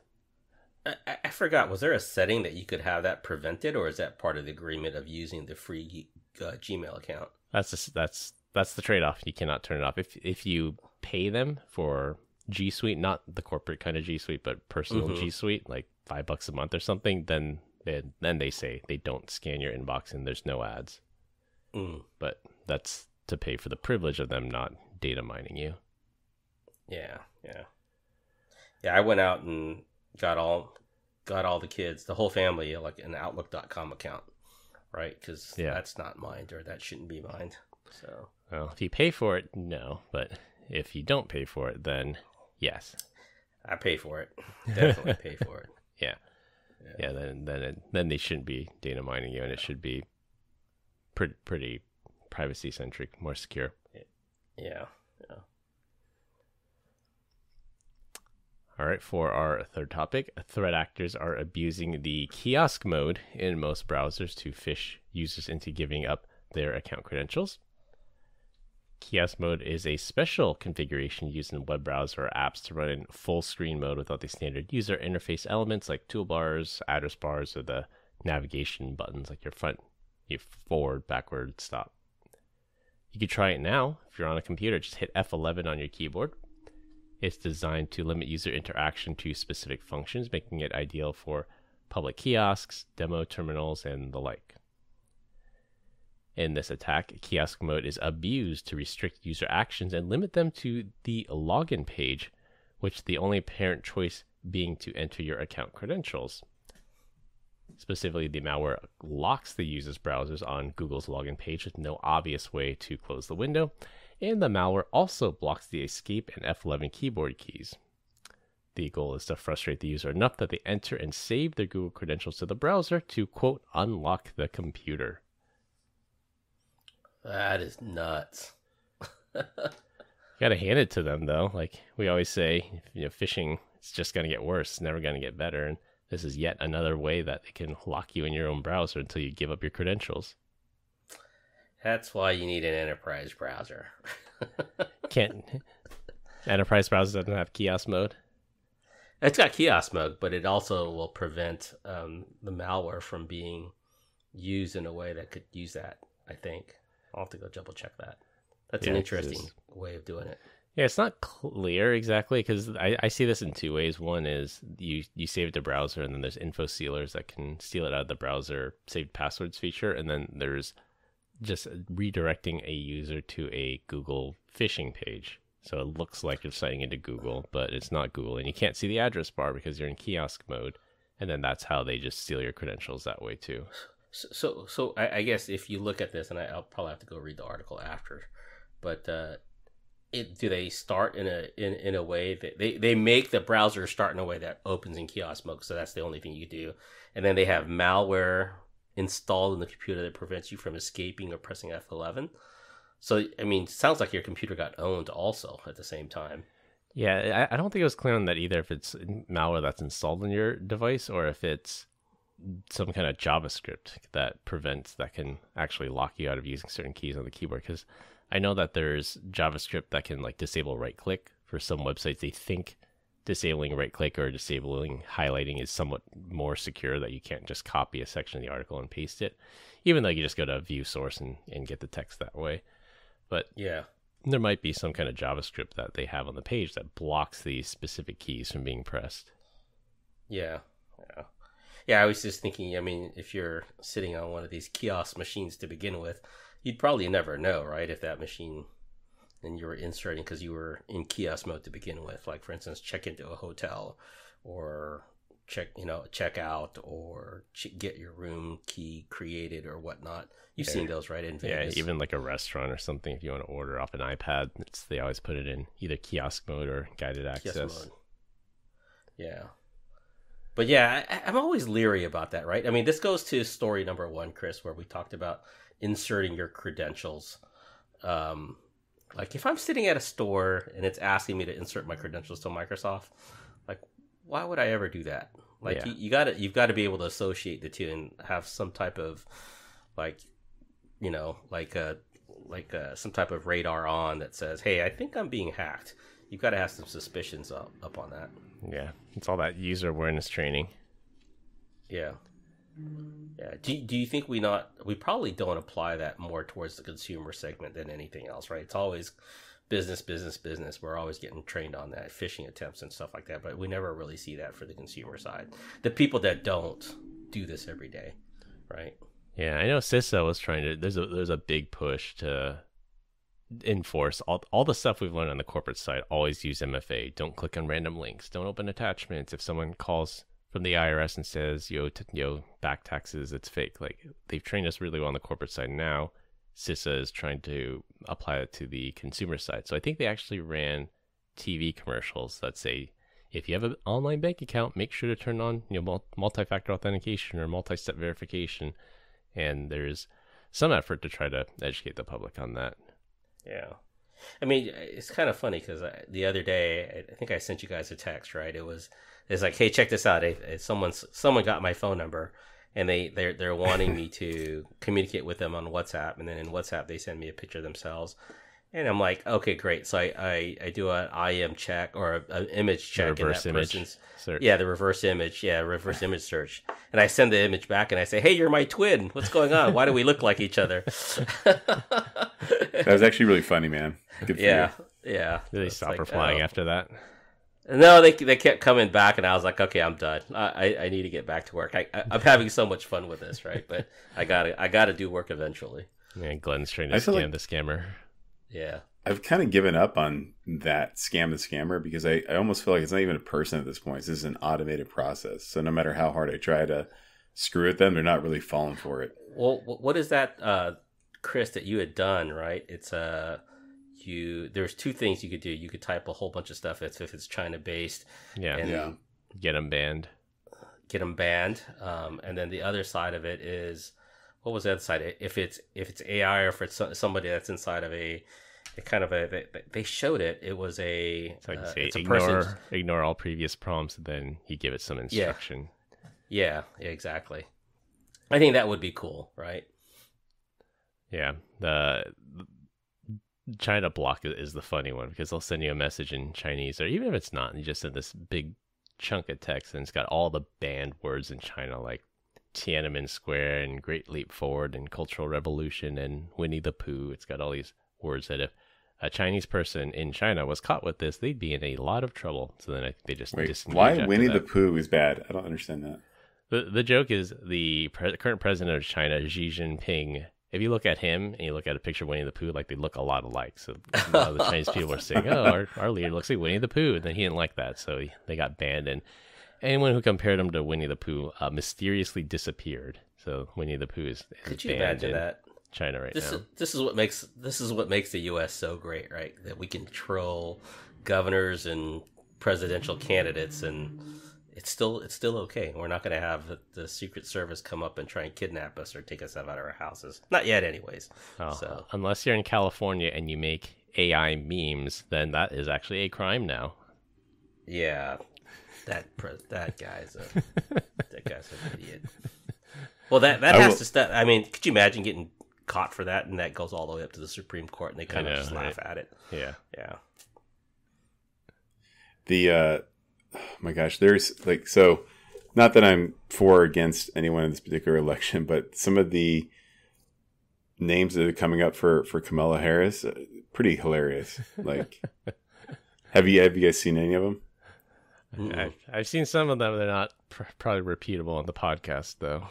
Speaker 2: I, I- forgot. Was there a setting that you could have that prevented, or is that part of the agreement of using the free uh, Gmail account?
Speaker 1: That's just, that's that's the trade off. You cannot turn it off if if you pay them for G Suite, not the corporate kind of G Suite, but personal
Speaker 2: Mhm.
Speaker 1: G Suite, like five bucks a month or something. Then then then they say they don't scan your inbox and there's no ads.
Speaker 2: Mm,
Speaker 1: But that's to pay for the privilege of them not data mining you.
Speaker 2: yeah, yeah, yeah. I went out and got all got all the kids, the whole family, like an Outlook.com account, right? Because
Speaker 1: Yeah.
Speaker 2: that's not mine, or that shouldn't be mine. So
Speaker 1: Well, if you pay for it, no. But if you don't pay for it, then yes.
Speaker 2: I pay for it. Definitely pay for it.
Speaker 1: Yeah.
Speaker 2: Yeah.
Speaker 1: Yeah, then then it, then they shouldn't be data mining you, and it should be pretty pretty privacy centric, more secure.
Speaker 2: Yeah, yeah.
Speaker 1: All right, for our third topic, threat actors are abusing the kiosk mode in most browsers to phish users into giving up their account credentials. Kiosk mode is a special configuration used in web browser apps to run in full screen mode without the standard user interface elements like toolbars, address bars, or the navigation buttons like your front, your forward, backward, stop. You could try it now if you're on a computer. Just hit F11 on your keyboard. It's designed to limit user interaction to specific functions, making it ideal for public kiosks, demo terminals, and the like. In this attack, kiosk mode is abused to restrict user actions and limit them to the login page, which the only apparent choice being to enter your account credentials. Specifically, the malware locks the user's browsers on Google's login page with no obvious way to close the window, and the malware also blocks the escape and F11 keyboard keys. The goal is to frustrate the user enough that they enter and save their Google credentials to the browser to, quote, unlock the computer.
Speaker 2: That is nuts.
Speaker 1: Gotta hand it to them, though. Like we always say, you know, phishing, it's just gonna get worse. It's never gonna get better. And this is yet another way that they can lock you in your own browser until you give up your credentials.
Speaker 2: That's why you need an enterprise browser.
Speaker 1: Can't. Enterprise browser doesn't have kiosk mode.
Speaker 2: It's got kiosk mode, but it also will prevent um, the malware from being used in a way that could use that. I think I'll have to go double check that. That's an interesting
Speaker 1: it's-
Speaker 2: way of doing it.
Speaker 1: Yeah, it's not clear exactly because I, I see this in two ways. One is you you save it to browser, and then there's info stealers that can steal it out of the browser saved passwords feature, and then there's just redirecting a user to a Google phishing page. So it looks like you're signing into Google, but it's not Google, and you can't see the address bar because you're in kiosk mode. And then that's how they just steal your credentials that way too.
Speaker 2: So, so, I, I guess if you look at this, and I, I'll probably have to go read the article after, but uh, it do they start in a in, in a way that they, they make the browser start in a way that opens in kiosk mode, so that's the only thing you do, and then they have malware installed in the computer that prevents you from escaping or pressing F11. So I mean, sounds like your computer got owned also at the same time.
Speaker 1: Yeah, I, I don't think it was clear on that either. If it's malware that's installed on your device, or if it's some kind of JavaScript that prevents that can actually lock you out of using certain keys on the keyboard. Because I know that there's JavaScript that can like disable right click for some websites. They think disabling right click or disabling highlighting is somewhat more secure that you can't just copy a section of the article and paste it, even though you just go to view source and, and get the text that way. But
Speaker 2: Yeah,
Speaker 1: there might be some kind of JavaScript that they have on the page that blocks these specific keys from being pressed.
Speaker 2: Yeah, yeah, yeah. I was just thinking. I mean, if you're sitting on one of these kiosk machines to begin with, you'd probably never know, right? If that machine and you were inserting because you were in kiosk mode to begin with, like for instance, check into a hotel or check, you know, check out or ch- get your room key created or whatnot. You've
Speaker 1: Yeah.
Speaker 2: seen those, right? In Vegas.
Speaker 1: Yeah, even like a restaurant or something, if you want to order off an iPad, it's, they always put it in either kiosk mode or guided
Speaker 2: Kiosk
Speaker 1: access.
Speaker 2: mode. Yeah. but yeah, I, I'm always leery about that, right? I mean, this goes to story number one, Chris, where we talked about inserting your credentials. Um, like if I'm sitting at a store and it's asking me to insert my credentials to Microsoft, like why would I ever do that? Like
Speaker 1: Yeah.
Speaker 2: you, you gotta you've got to be able to associate the two and have some type of like you know like a like uh some type of radar on that says, hey, I think I'm being hacked. You've got to have some suspicions up, up on that.
Speaker 1: Yeah, it's all that user awareness training.
Speaker 2: Yeah. Yeah. Do, do you think we not we probably don't apply that more towards the consumer segment than anything else, right? It's always business, business, business. We're always getting trained on that, phishing attempts and stuff like that, but we never really see that for the consumer side. The people that don't do this every day, right?
Speaker 1: Yeah, I know CISA was trying to. There's a there's a big push to enforce all all the stuff we've learned on the corporate side. Always use MFA. Don't click on random links. Don't open attachments. If someone calls from the IRS and says yo t- yo back taxes, it's fake. Like they've trained us really well on the corporate side. Now CISA is trying to apply it to the consumer side. So I think they actually ran TV commercials that say if you have an online bank account, make sure to turn on you know multi-factor authentication or multi-step verification and there's some effort to try to educate the public on that.
Speaker 2: Yeah. I mean, it's kind of funny because uh, the other day, I think I sent you guys a text, right? It was, it's like, hey, check this out. Someone's someone got my phone number, and they they're they're wanting me to communicate with them on WhatsApp, and then in WhatsApp they send me a picture of themselves, and I'm like, okay, great. So I I, I do an IM check or an image check in
Speaker 1: reverse
Speaker 2: that
Speaker 1: image
Speaker 2: person's
Speaker 1: search.
Speaker 2: yeah, the reverse image. Yeah, reverse image search. And I send the image back and I say, "Hey, you're my twin. What's going on? Why do we look like each other?"
Speaker 4: That was actually really funny, man. Good for
Speaker 2: yeah, yeah.
Speaker 1: Did they
Speaker 2: It's
Speaker 1: stop
Speaker 2: like,
Speaker 1: replying
Speaker 2: oh.
Speaker 1: after that?
Speaker 2: No, they they kept coming back, and I was like, "Okay, I'm done. I I, I need to get back to work. I, I I'm having so much fun with this, right? But I gotta I gotta do work eventually.
Speaker 1: Yeah, Glenn's trying to
Speaker 4: I
Speaker 1: scam
Speaker 4: like-
Speaker 1: the scammer.
Speaker 2: Yeah,
Speaker 4: I've kind of given up on that scam the scammer because I, I almost feel like it's not even a person at this point. This is an automated process. So no matter how hard I try to screw at them, they're not really falling for it.
Speaker 2: Well, what is that, uh, Chris? That you had done, right? It's uh, you. There's two things you could do. You could type a whole bunch of stuff if if it's China based,
Speaker 1: Yeah,
Speaker 2: and
Speaker 4: Yeah.
Speaker 1: get them banned.
Speaker 2: get them banned. Um, and then the other side of it is, what was the other side? If it's if it's AI or if it's somebody that's inside of a, a kind of a they, they showed it. It was a uh,
Speaker 1: say
Speaker 2: it's a
Speaker 1: ignore
Speaker 2: person.
Speaker 1: ignore all previous prompts, and then you give it some instruction.
Speaker 2: Yeah, yeah, exactly. I think that would be cool, right?
Speaker 1: Yeah, the China block is the funny one because they'll send you a message in Chinese, or even if it's not, you just send this big chunk of text, and it's got all the banned words in China, like Tiananmen Square and Great Leap Forward and Cultural Revolution and Winnie the Pooh. It's got all these words that if a Chinese person in China was caught with this, they'd be in a lot of trouble. So then I think they just
Speaker 4: Wait, why Winnie the. Pooh is bad? I don't understand that.
Speaker 1: The the joke is the pre- current president of China, Xi Jinping. If you look at him and you look at a picture of Winnie the Pooh, like they look a lot alike. So lot of the Chinese people are saying, "Oh, our, our leader looks like Winnie the Pooh," and then he didn't like that, so he, they got banned. And anyone who compared him to Winnie the Pooh uh, mysteriously disappeared. So Winnie the Pooh is, is
Speaker 2: Could you
Speaker 1: banned
Speaker 2: imagine
Speaker 1: in
Speaker 2: that?
Speaker 1: China right
Speaker 2: This
Speaker 1: now.
Speaker 2: is this is what makes this is what makes the U.S. so great, right? That we can control governors and presidential candidates, and it's still it's still okay. We're not going to have the, the Secret Service come up and try and kidnap us or take us out of our houses. Not yet, anyways.
Speaker 1: Oh,
Speaker 2: so-
Speaker 1: unless you're in California and you make AI memes, then that is actually a crime now.
Speaker 2: Yeah, that pre- that guy's a that guy's an idiot. Well, that that
Speaker 4: I
Speaker 2: has
Speaker 4: will-
Speaker 2: to stop. I mean, could you imagine getting caught for that, and that goes all the way up to the Supreme Court, and they kind of
Speaker 1: know,
Speaker 2: just
Speaker 1: right?
Speaker 2: laugh at it.
Speaker 1: Yeah.
Speaker 2: Yeah.
Speaker 4: The uh oh my gosh, there's like so not that I'm for or against anyone in this particular election, but some of the names that are coming up for for Kamala Harris, uh, pretty hilarious. Like, have you have you guys seen any of them?
Speaker 1: I've, I've seen some of them. They're not pr- probably repeatable on the podcast, though.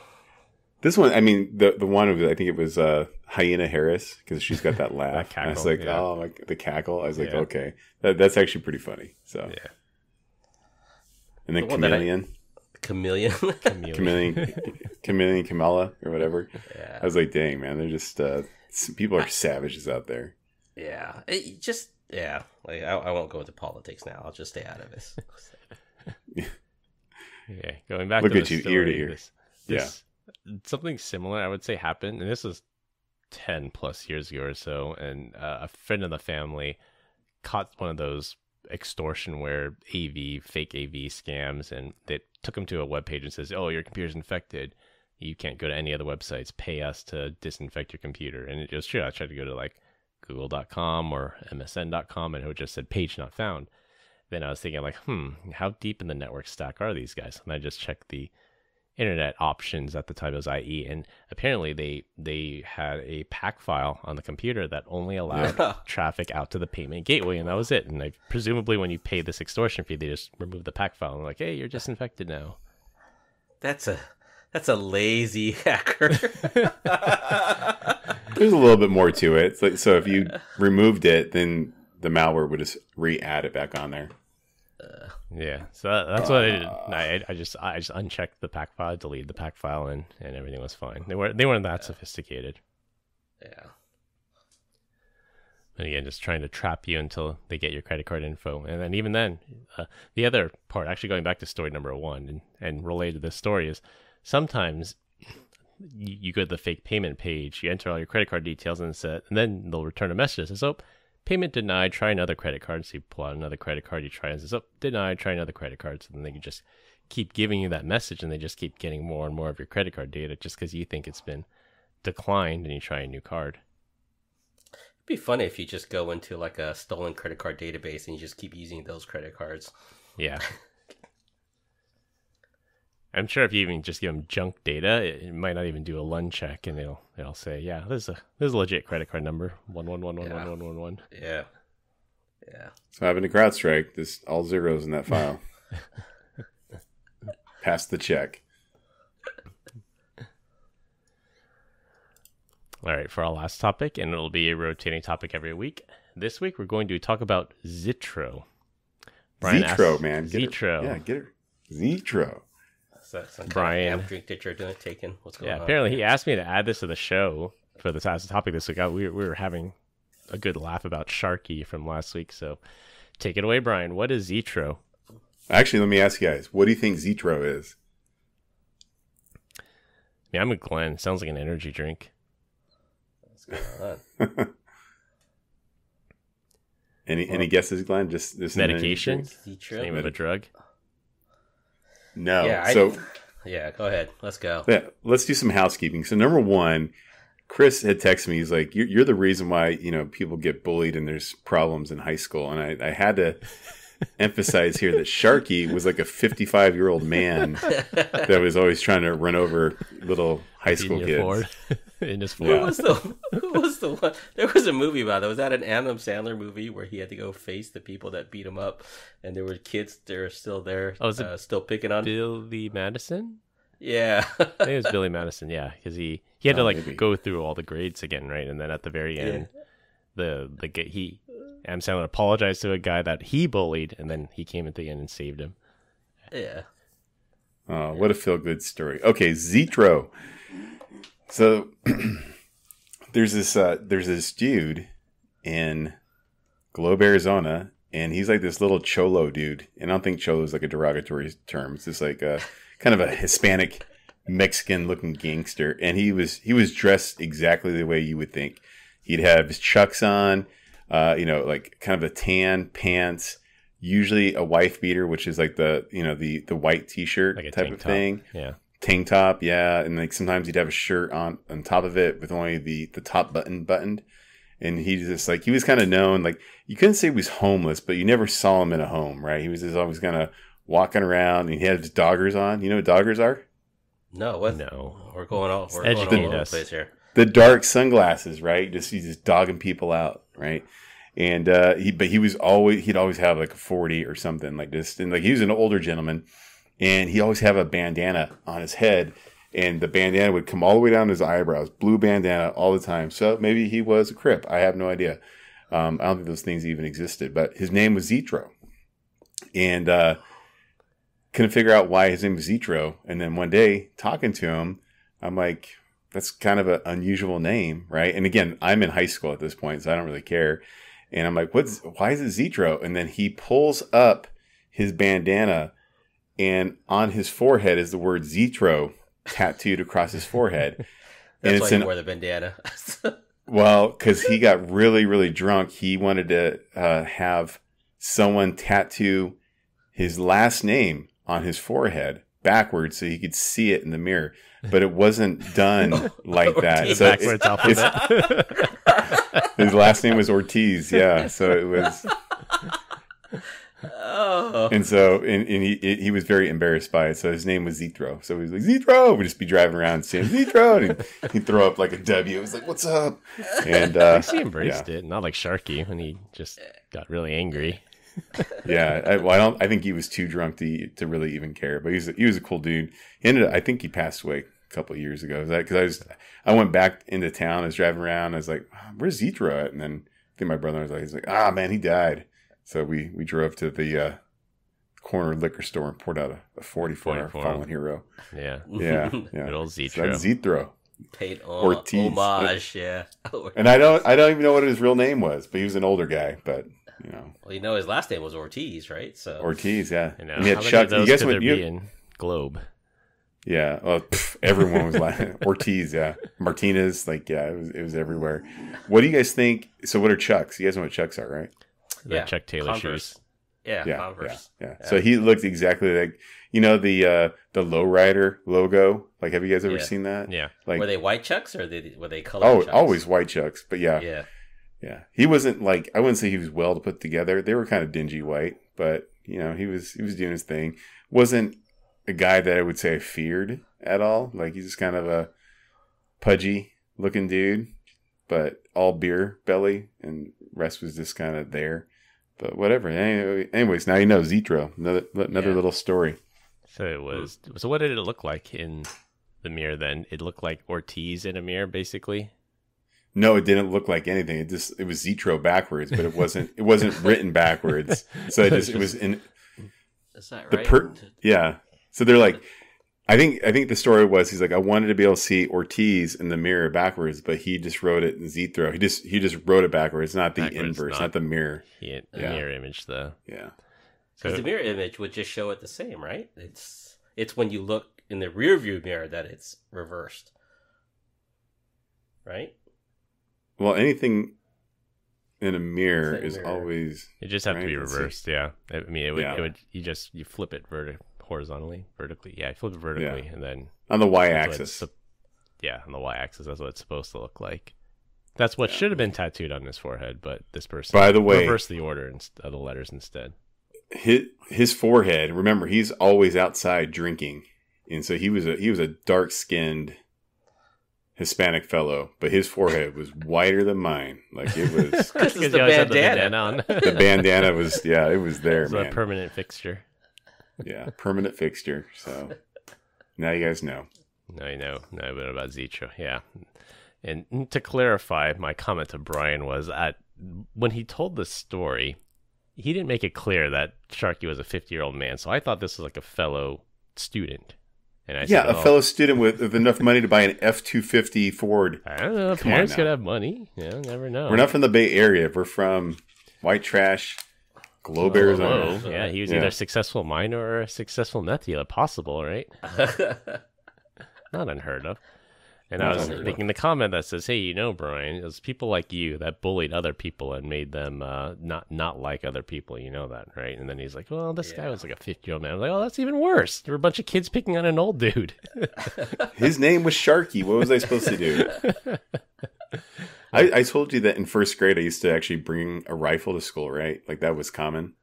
Speaker 4: This one, I mean, the the one of I think it was uh, Hyena Harris because she's got that laugh.
Speaker 1: That
Speaker 4: And I was like,
Speaker 1: yeah.
Speaker 4: oh, like the cackle. I was like,
Speaker 1: Yeah.
Speaker 4: okay, that, that's actually pretty funny. So,
Speaker 1: Yeah.
Speaker 4: and then
Speaker 2: The one I-
Speaker 4: Chameleon,
Speaker 2: Chameleon.
Speaker 1: Chameleon.
Speaker 4: Chameleon, Chameleon, Kamala, or whatever.
Speaker 2: yeah.
Speaker 4: I was like, dang man, they're just uh, s- people are savages out there.
Speaker 2: Yeah. It just yeah. Like I, I won't go into politics now. I'll just stay out of this.
Speaker 1: Yeah, going back
Speaker 4: Look
Speaker 1: to
Speaker 4: at
Speaker 1: the
Speaker 4: you,
Speaker 1: story,
Speaker 4: ear to ear.
Speaker 1: This, this, something similar I would say happened, and this was ten plus years ago or so. And uh, a friend of the family caught one of those extortionware AV, fake AV scams, and they took him to a web page and says, "Oh, your computer's infected. You can't go to any other websites. Pay us to disinfect your computer." And it was true. I tried to go to like Google.com or MSN.com, and it just said page not found then I was thinking like, hmm, how deep in the network stack are these guys? And I just checked the internet options at the time it was IE, and apparently they they had a PAC file on the computer that only allowed
Speaker 2: Yeah.
Speaker 1: traffic out to the payment gateway, and that was it. And I presumably when you pay this extortion fee, they just remove the PAC file and like, hey, you're disinfected now.
Speaker 2: That's a that's a lazy hacker.
Speaker 4: There's a little bit more to it. It's like, so if you removed it, then the malware would just re-add it back on there.
Speaker 1: Yeah, so that, that's what I did. I, I just I just unchecked the PAC file, deleted the PAC file, and and everything was fine. They weren't they weren't that sophisticated.
Speaker 2: yeah.
Speaker 1: And again, just trying to trap you until they get your credit card info. And then even then, uh, the other part, actually going back to story number one and, and related to this story is sometimes you, you go to the fake payment page, you enter all your credit card details and, set, and then they'll return a message that says, oh, payment denied, try another credit card. So you pull out another credit card, you try and says, oh, denied, try another credit card. So then they can just keep giving you that message and they just keep getting more and more of your credit card data just because you think it's been declined and you try a new card.
Speaker 2: It'd be funny if you just go into like a stolen credit card database and you just keep using those credit cards.
Speaker 1: Yeah. I'm sure if you even just give them junk data, it, it might not even do a Luhn check, and they'll it'll say, "Yeah, this is a this is a legit credit card number one one one one
Speaker 2: Yeah.
Speaker 1: one one one one."
Speaker 2: Yeah. Yeah.
Speaker 4: So having a CrowdStrike, This all zeros in that file. Pass the check.
Speaker 1: All right, for our last topic, and it'll be a rotating topic every week. This week we're going to talk about Zitro. asked-
Speaker 4: Zitro, man. Get it-
Speaker 1: Zitro.
Speaker 4: yeah, get it. Zitro.
Speaker 2: Is that some kind
Speaker 1: Brian.
Speaker 2: of amp drink that you're doing taking? What's going
Speaker 1: Yeah,
Speaker 2: on?
Speaker 1: apparently he asked me to add this to the show for this as a topic this week. Uh, We we were having a good laugh about Sharky from last week, so take it away, Brian. What is Zitro?
Speaker 4: Actually, let me ask you guys, what do you think Zitro is?
Speaker 1: Yeah, I'm with Glenn. Sounds like an energy drink.
Speaker 2: What's going on?
Speaker 4: Any any guesses, Glenn? Just this
Speaker 1: Medication?
Speaker 2: Zitro?
Speaker 1: Name of a drug.
Speaker 4: No.
Speaker 2: Yeah, I-
Speaker 4: so
Speaker 2: Yeah, go ahead. Let's go.
Speaker 4: yeah, let's do some housekeeping. So number one, Chris had texted me. He's like, "You're, you're the reason why you know people get bullied and there's problems in high school." And I, I had to emphasize here that Sharky was like a 55 year old man that was always trying to run over little high school kids.
Speaker 1: Your Ford. in his
Speaker 2: Who
Speaker 1: Ford.
Speaker 2: Was the Who was the one? There was a movie about that. Was that an Adam Sandler movie where he had to go face the people that beat him up, and there were kids that are still there,
Speaker 1: Oh, is
Speaker 2: uh, still picking on?
Speaker 1: Billy Madison?
Speaker 2: Yeah,
Speaker 1: I think it was Billy Madison, yeah, because he he had to
Speaker 4: Oh,
Speaker 1: like
Speaker 4: maybe.
Speaker 1: go through all the grades again, right? And then at the very
Speaker 2: Yeah.
Speaker 1: end, the the g- he Adam Sandler apologized to a guy that he bullied, and then he came at the end and saved him.
Speaker 2: yeah.
Speaker 4: Oh, what a feel good story. Okay, Zitro. So there's this uh, there's this dude in Globe, Arizona, and he's like this little cholo dude. And I don't think cholo is like a derogatory term. It's just like a kind of a Hispanic Mexican looking gangster. And he was he was dressed exactly the way you would think. He'd have his chucks on, uh, you know, like kind of a tan pants, usually a wife beater, which is like the you know the the white t-shirt
Speaker 1: Like
Speaker 4: type of
Speaker 1: top.
Speaker 4: thing
Speaker 1: Yeah,
Speaker 4: tank top, yeah, and like sometimes he'd have a shirt on on top of it with only the the top button buttoned, and he just like he was kind of known like you couldn't say he was homeless, but you never saw him in a home, right? He was just always kind of walking around, and he had his doggers on. You know what doggers are?
Speaker 2: No, what?
Speaker 1: no,
Speaker 2: We're going all. We're
Speaker 1: Educate
Speaker 2: going all over the place here.
Speaker 4: The dark sunglasses, right? Just he's just dogging people out, right? And uh, he, but he was always he'd always have like a forty or something like this, and like he was an older gentleman, and he always have a bandana on his head, and the bandana would come all the way down his eyebrows, blue bandana all the time. So maybe he was a crip. I have no idea. Um, I don't think those things even existed, but his name was Zitro, and uh, couldn't figure out why his name was Zitro. And then one day talking to him, I'm like, that's kind of an unusual name, right? And again, I'm in high school at this point, so I don't really care. And I'm like, what's why is it Zitro? And then he pulls up his bandana and on his forehead is the word Zitro tattooed across his forehead. and
Speaker 2: That's why
Speaker 4: it's
Speaker 2: he
Speaker 4: an
Speaker 2: wore the bandana.
Speaker 4: well, because he got really, really drunk. He wanted to uh, have someone tattoo his last name on his forehead backwards so he could see it in the mirror. But it wasn't done like that. So
Speaker 1: Backwards
Speaker 4: it-
Speaker 1: alphabet.
Speaker 4: his last name was Ortiz. Yeah. So it was,
Speaker 2: oh,
Speaker 4: and so and, and he he was very embarrassed by it. So his name was Zitro. So he was like Zitro. We'd just be driving around saying Zitro, and he'd, he'd throw up like a W. It was like, "What's up?" And uh,
Speaker 1: he embraced it, not like Sharky when he just got really angry.
Speaker 4: yeah, I, well, I don't. I think he was too drunk to to really even care. But he was a, he was a cool dude. He ended. Up, I think he passed away a couple of years ago. Because I was I went back into town. I was driving around. I was like, "Where's Zitro at?" And then I think my brother was like, "He's like, ah, man, he died." So we we drove to the uh, corner liquor store and poured out a, a forty for our
Speaker 1: 44.
Speaker 4: fallen hero.
Speaker 1: Yeah,
Speaker 4: Yeah,
Speaker 1: good
Speaker 4: yeah.
Speaker 1: old
Speaker 4: So
Speaker 1: Zitro.
Speaker 4: that's Zitro.
Speaker 2: paid
Speaker 4: Ortiz.
Speaker 2: homage. Yeah.
Speaker 4: And I don't I don't even know what his real name was, but he was an older guy. But you know,
Speaker 2: Well, you know his last name was Ortiz, right? So
Speaker 4: Ortiz. Yeah,
Speaker 1: You know,
Speaker 4: and he had
Speaker 1: how many
Speaker 4: Chuck.
Speaker 1: of those
Speaker 4: You guess
Speaker 1: could
Speaker 4: what?
Speaker 1: there
Speaker 4: You,
Speaker 1: be in Globe?
Speaker 4: Yeah, well, pff, everyone was like Ortiz, yeah, Martinez, like yeah, it was it was everywhere. What do you guys think? So, what are Chucks? You guys know what Chucks are, right?
Speaker 1: The
Speaker 2: yeah,
Speaker 1: Chuck Taylor
Speaker 2: Converse.
Speaker 1: shoes.
Speaker 2: Yeah,
Speaker 4: yeah,
Speaker 2: Converse.
Speaker 4: yeah, yeah.
Speaker 2: Yeah.
Speaker 4: So he looked exactly like you know the uh the lowrider logo. Like, have you guys ever
Speaker 2: Yeah.
Speaker 4: seen that?
Speaker 1: Yeah,
Speaker 4: Like,
Speaker 2: were they white chucks or they, were they colored?
Speaker 4: oh,
Speaker 2: chucks?
Speaker 4: always white Chucks, but yeah, yeah,
Speaker 2: Yeah.
Speaker 4: He wasn't like I wouldn't say he was well to put together. They were kind of dingy white, but you know he was he was doing his thing. wasn't a guy that I would say I feared at all. Like he's just kind of a pudgy looking dude, but all beer belly, and rest was just kind of there. But whatever. Anyways, now you know Zitro. Another another
Speaker 2: Yeah.
Speaker 4: little story.
Speaker 1: So it was. So what did it look like in the mirror? Then it looked like Ortiz in a mirror, basically.
Speaker 4: No, it didn't look like anything. It just it was Zitro backwards, but it wasn't it wasn't written backwards. So it just it was in
Speaker 2: Is that
Speaker 4: the
Speaker 2: right?
Speaker 4: per yeah. So they're like, I think I think the story was he's like I wanted to be able to see Ortiz in the mirror backwards, but he just wrote it in Zitro. He just he just wrote it backwards, not the
Speaker 1: Backwards,
Speaker 4: inverse,
Speaker 1: not-
Speaker 4: not, the mirror.
Speaker 1: Yeah, the
Speaker 4: Yeah.
Speaker 1: mirror image though.
Speaker 4: Yeah,
Speaker 1: So
Speaker 2: Because the mirror image would just show it the same, right? It's it's when you look in the rear view mirror that it's reversed, right?
Speaker 4: well, anything in a mirror is
Speaker 2: mirror.
Speaker 4: always
Speaker 1: it just have to be reversed. Yeah, I mean it would.
Speaker 4: Yeah.
Speaker 1: It would. You just you flip it verti- horizontally, vertically. Yeah, I flip it vertically, and then
Speaker 4: on the y
Speaker 1: that's what it's
Speaker 4: axis.
Speaker 1: yeah, on the y-axis. That's what it's supposed to look like. That's what
Speaker 4: Yeah.
Speaker 1: should have been tattooed on his forehead, but this person
Speaker 4: By the way,
Speaker 1: reversed the order of the letters instead.
Speaker 4: his his forehead. Remember, he's always outside drinking, and so he was a he was a dark skinned Hispanic fellow, but his forehead was whiter than mine. Like it was.
Speaker 1: Because
Speaker 2: the
Speaker 1: you always had the
Speaker 2: bandana.
Speaker 1: bandana on.
Speaker 4: the bandana was yeah, it was there,
Speaker 1: It's a
Speaker 4: man.
Speaker 1: permanent fixture.
Speaker 4: Yeah, permanent fixture. So now you guys know.
Speaker 1: Now you know, no, but about Zitro, yeah. And to clarify, my comment to Brian was at when he told the story, he didn't make it clear that Sharky was a fifty-year-old man. So I thought this was like a fellow student. And I
Speaker 4: yeah,
Speaker 1: said,
Speaker 4: a
Speaker 1: "Oh,
Speaker 4: fellow student with, with enough money to buy an F two fifty Ford.
Speaker 1: I don't know. Parents
Speaker 4: now.
Speaker 1: could have money. Yeah, never know.
Speaker 4: We're not from the Bay Area. We're from White Trash, Globe,
Speaker 2: Oh,
Speaker 4: Arizona.
Speaker 1: Hello. Yeah, he was
Speaker 4: Yeah.
Speaker 1: either a successful miner or a successful meth dealer. Possible, right? Not unheard of. And I was
Speaker 4: unheard of.
Speaker 1: the comment that says, "Hey, you know, Brian, it was people like you that bullied other people and made them uh, not not like other people. You know that, right?" And then he's like, "Well, this guy was like a fifty-year-old man." I was like, "Oh, that's even worse. There were a bunch of kids picking on an old dude."
Speaker 4: His name was Sharky. What was I supposed to do? I, I told you that in first grade I used to actually bring a rifle to school, right? Like that was common.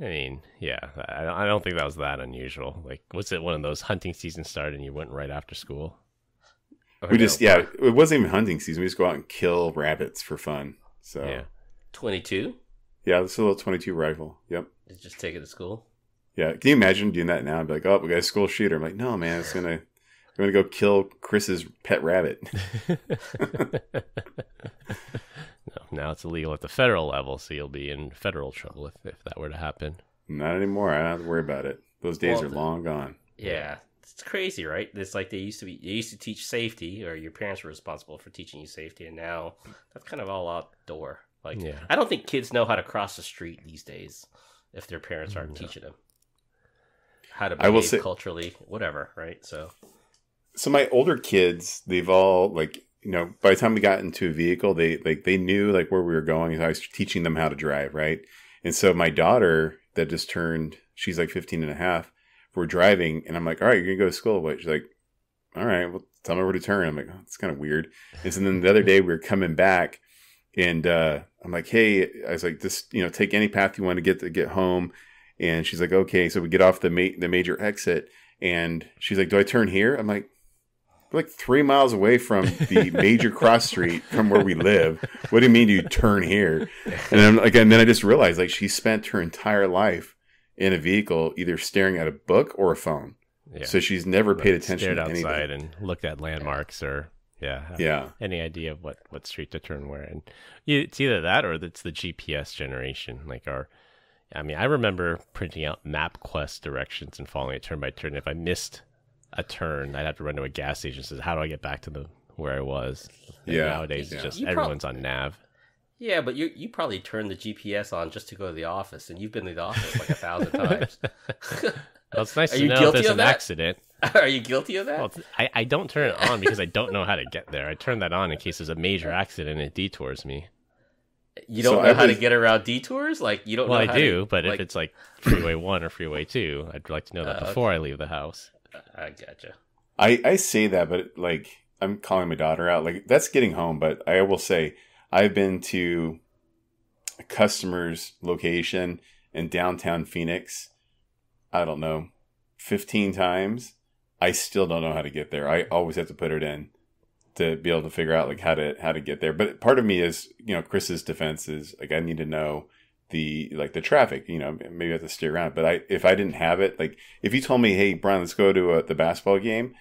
Speaker 1: I mean, yeah, I, I don't think that was that unusual. Like, was it one of those hunting season started and you went right after school?
Speaker 2: Or
Speaker 4: We just yeah, it wasn't even hunting season. We just go out and kill rabbits for fun. So
Speaker 1: Yeah.
Speaker 2: twenty-two.
Speaker 4: yeah, this is a little twenty two rifle. Yep.
Speaker 2: Just take it to school.
Speaker 4: Yeah. Can you imagine doing that now? I'd be like, oh, we got a school shooter. I'm like, no, man, it's gonna we're gonna go kill Chris's pet rabbit.
Speaker 1: no, now it's illegal at the federal level, so you'll be in federal trouble if, if that were to happen.
Speaker 4: Not anymore. I don't have to worry about it. Those days
Speaker 2: Well,
Speaker 4: are
Speaker 2: the-
Speaker 4: long gone.
Speaker 2: Yeah, it's crazy, right? It's like they used to be. They used to teach safety, or your parents were responsible for teaching you safety, and now that's kind of all outdoor. Like,
Speaker 1: Yeah.
Speaker 2: I don't think kids know how to cross the street these days if their parents aren't
Speaker 1: No.
Speaker 2: teaching them. how to
Speaker 4: I will say-
Speaker 2: culturally, whatever, right? So
Speaker 4: so my older kids, they've all like you know by the time we got into a vehicle, they like they knew like where we were going. and I was teaching them how to drive, right? And so my daughter that just turned, she's like 15 and a half. We're driving, and I'm like, all right, you're gonna go to school. But she's like, all right, well, tell me where to turn. I'm like, oh, it's kind of weird. And so then the other day we were coming back, and uh, I'm like, hey, I was like, just you know, take any path you want to get to get home. And she's like, okay. So we get off the ma- the major exit, and she's like, do I turn here? I'm like, like three miles away from the major cross street from where we live. What do you mean you turn here? And I'm like, and then I just realized like she spent her entire life in a vehicle, either staring at a book or a phone.
Speaker 1: Yeah.
Speaker 4: So she's never paid
Speaker 1: Like,
Speaker 4: attention to anything.
Speaker 1: outside and looked at landmarks or yeah, uh,
Speaker 4: Yeah.
Speaker 1: any idea of what what street to turn where. And it's either that or it's the GPS generation. Like our, I mean, I remember printing out MapQuest directions and following it turn by turn. If I missed a turn, I'd have to run to a gas station. Says, how do I get back to the where I was? And
Speaker 4: Yeah,
Speaker 1: Nowadays,
Speaker 4: yeah.
Speaker 1: it's just
Speaker 2: You prob-
Speaker 1: everyone's on Nav.
Speaker 2: yeah, but you you probably turned the GPS on just to go to the office, and you've been to the office like a thousand times.
Speaker 1: Well, it's nice
Speaker 2: Are
Speaker 1: to
Speaker 2: you
Speaker 1: know if
Speaker 2: guilty
Speaker 1: there's
Speaker 2: of
Speaker 1: an
Speaker 2: that?
Speaker 1: accident.
Speaker 2: Are you guilty of that?
Speaker 1: Well, I, I don't turn it on because I don't know how to get there. I turn that on in case there's a major accident and it detours me.
Speaker 2: you don't
Speaker 4: so
Speaker 2: know
Speaker 4: I
Speaker 2: how
Speaker 4: was-
Speaker 2: to get around detours? Like you don't
Speaker 1: Well,
Speaker 2: know
Speaker 1: I
Speaker 2: how
Speaker 1: do,
Speaker 2: to,
Speaker 1: but
Speaker 2: like,
Speaker 1: if it's like Freeway 1 or Freeway 2, I'd like to know that
Speaker 2: Uh, okay.
Speaker 1: before I leave the house.
Speaker 2: I gotcha.
Speaker 4: I, I say that, but like I'm calling my daughter out. Like that's getting home, but I will say I've been to a customer's location in downtown Phoenix. I don't know, 15 times. I still don't know how to get there. I always have to put it in to be able to figure out like how to how to get there. But part of me is, you know, Chris's defense is like I need to know the like the traffic. You know, maybe I have to steer around. But I if I didn't have it, like if you told me, hey Brian, let's go to uh the basketball game,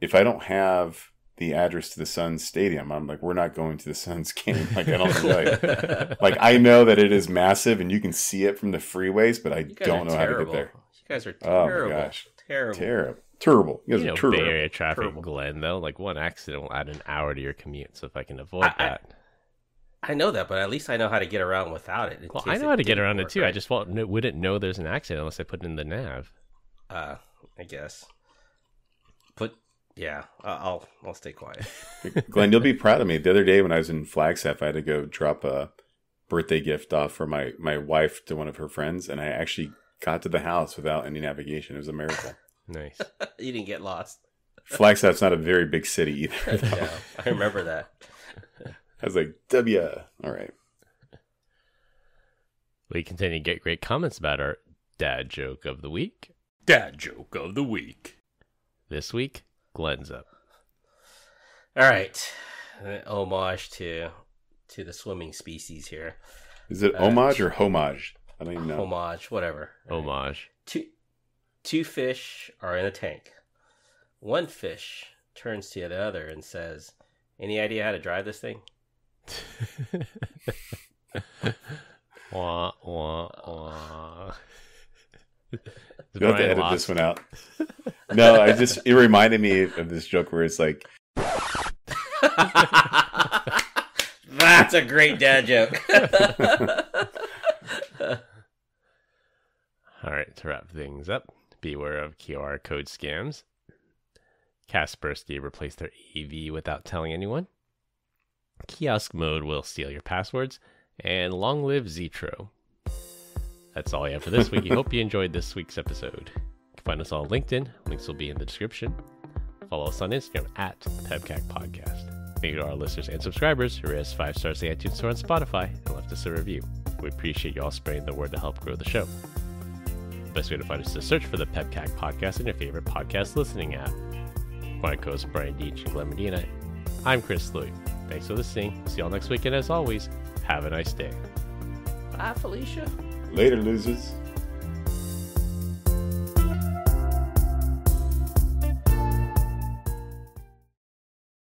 Speaker 4: if I don't have the address to the Suns stadium, I'm like, we're not going to the Suns game. Like I don't like, like I know that it is massive and you can see it from the freeways, but I don't
Speaker 2: are
Speaker 4: know how to get there.
Speaker 2: You guys are terrible.
Speaker 4: Oh my
Speaker 2: terrible.
Speaker 4: gosh.
Speaker 2: Terrible.
Speaker 4: Terrible, terrible. You guys
Speaker 1: You
Speaker 4: are
Speaker 1: know,
Speaker 4: terrible.
Speaker 1: Bay Area traffic,
Speaker 2: Terrible.
Speaker 1: Glenn, though, like one accident will add an hour to your commute. So if I can avoid
Speaker 2: I- I-
Speaker 1: that.
Speaker 2: I know that, but at least I know how to get around without it.
Speaker 1: well, I know how to get
Speaker 2: didn't
Speaker 1: around it
Speaker 2: work,
Speaker 1: too. I just won't, kn- wouldn't know there's an accident unless I put it in the nav.
Speaker 2: uh, I guess. But yeah, I- I'll I'll stay quiet.
Speaker 4: Glenn, you'll be proud of me. The other day when I was in Flagstaff, I had to go drop a birthday gift off for my, my wife to one of her friends, and I actually got to the house without any navigation. It was a miracle.
Speaker 1: Nice.
Speaker 2: you didn't get lost.
Speaker 4: Flagstaff's not a very big city either.
Speaker 2: yeah, I remember that.
Speaker 4: I was like, W. All right.
Speaker 1: We continue to get great comments about our dad joke of the week.
Speaker 2: Dad joke of the week.
Speaker 1: This week, Glenn's up.
Speaker 2: All right, An homage to to the swimming species here.
Speaker 4: Is it
Speaker 2: Uh,
Speaker 4: homage or homage? I don't even know.
Speaker 2: Homage, whatever.
Speaker 1: Homage.
Speaker 2: Two two fish are in a tank. One fish turns to the other and says, "Any idea how to drive this thing?"
Speaker 1: wah, wah, wah. Is
Speaker 4: You have to edit
Speaker 1: lost?
Speaker 4: this one out. No, I just it reminded me of this joke where it's like,
Speaker 2: That's a great dad joke.
Speaker 1: All right, to wrap things up, beware of QR code scams. Kaspersky replaced their AV without telling anyone. Kiosk mode will steal your passwords, and long live Zitro. That's all I have for this week. I hope you enjoyed this week's episode. You can find us all on LinkedIn. Links will be in the description. Follow us on Instagram at PEBCAK Podcast. Thank you to our listeners and subscribers who raised five stars on iTunes Store and Spotify and left us a review. We appreciate you all spreading the word to help grow the show. The best way to find us is to search for the PEBCAK podcast in your favorite podcast listening app. My co-hosts Brian Deitch and Glenn Medina, I'm Chris Louie. Thanks for listening. See y'all next week, and as always, have a nice day.
Speaker 2: Bye, Felicia.
Speaker 4: later, losers.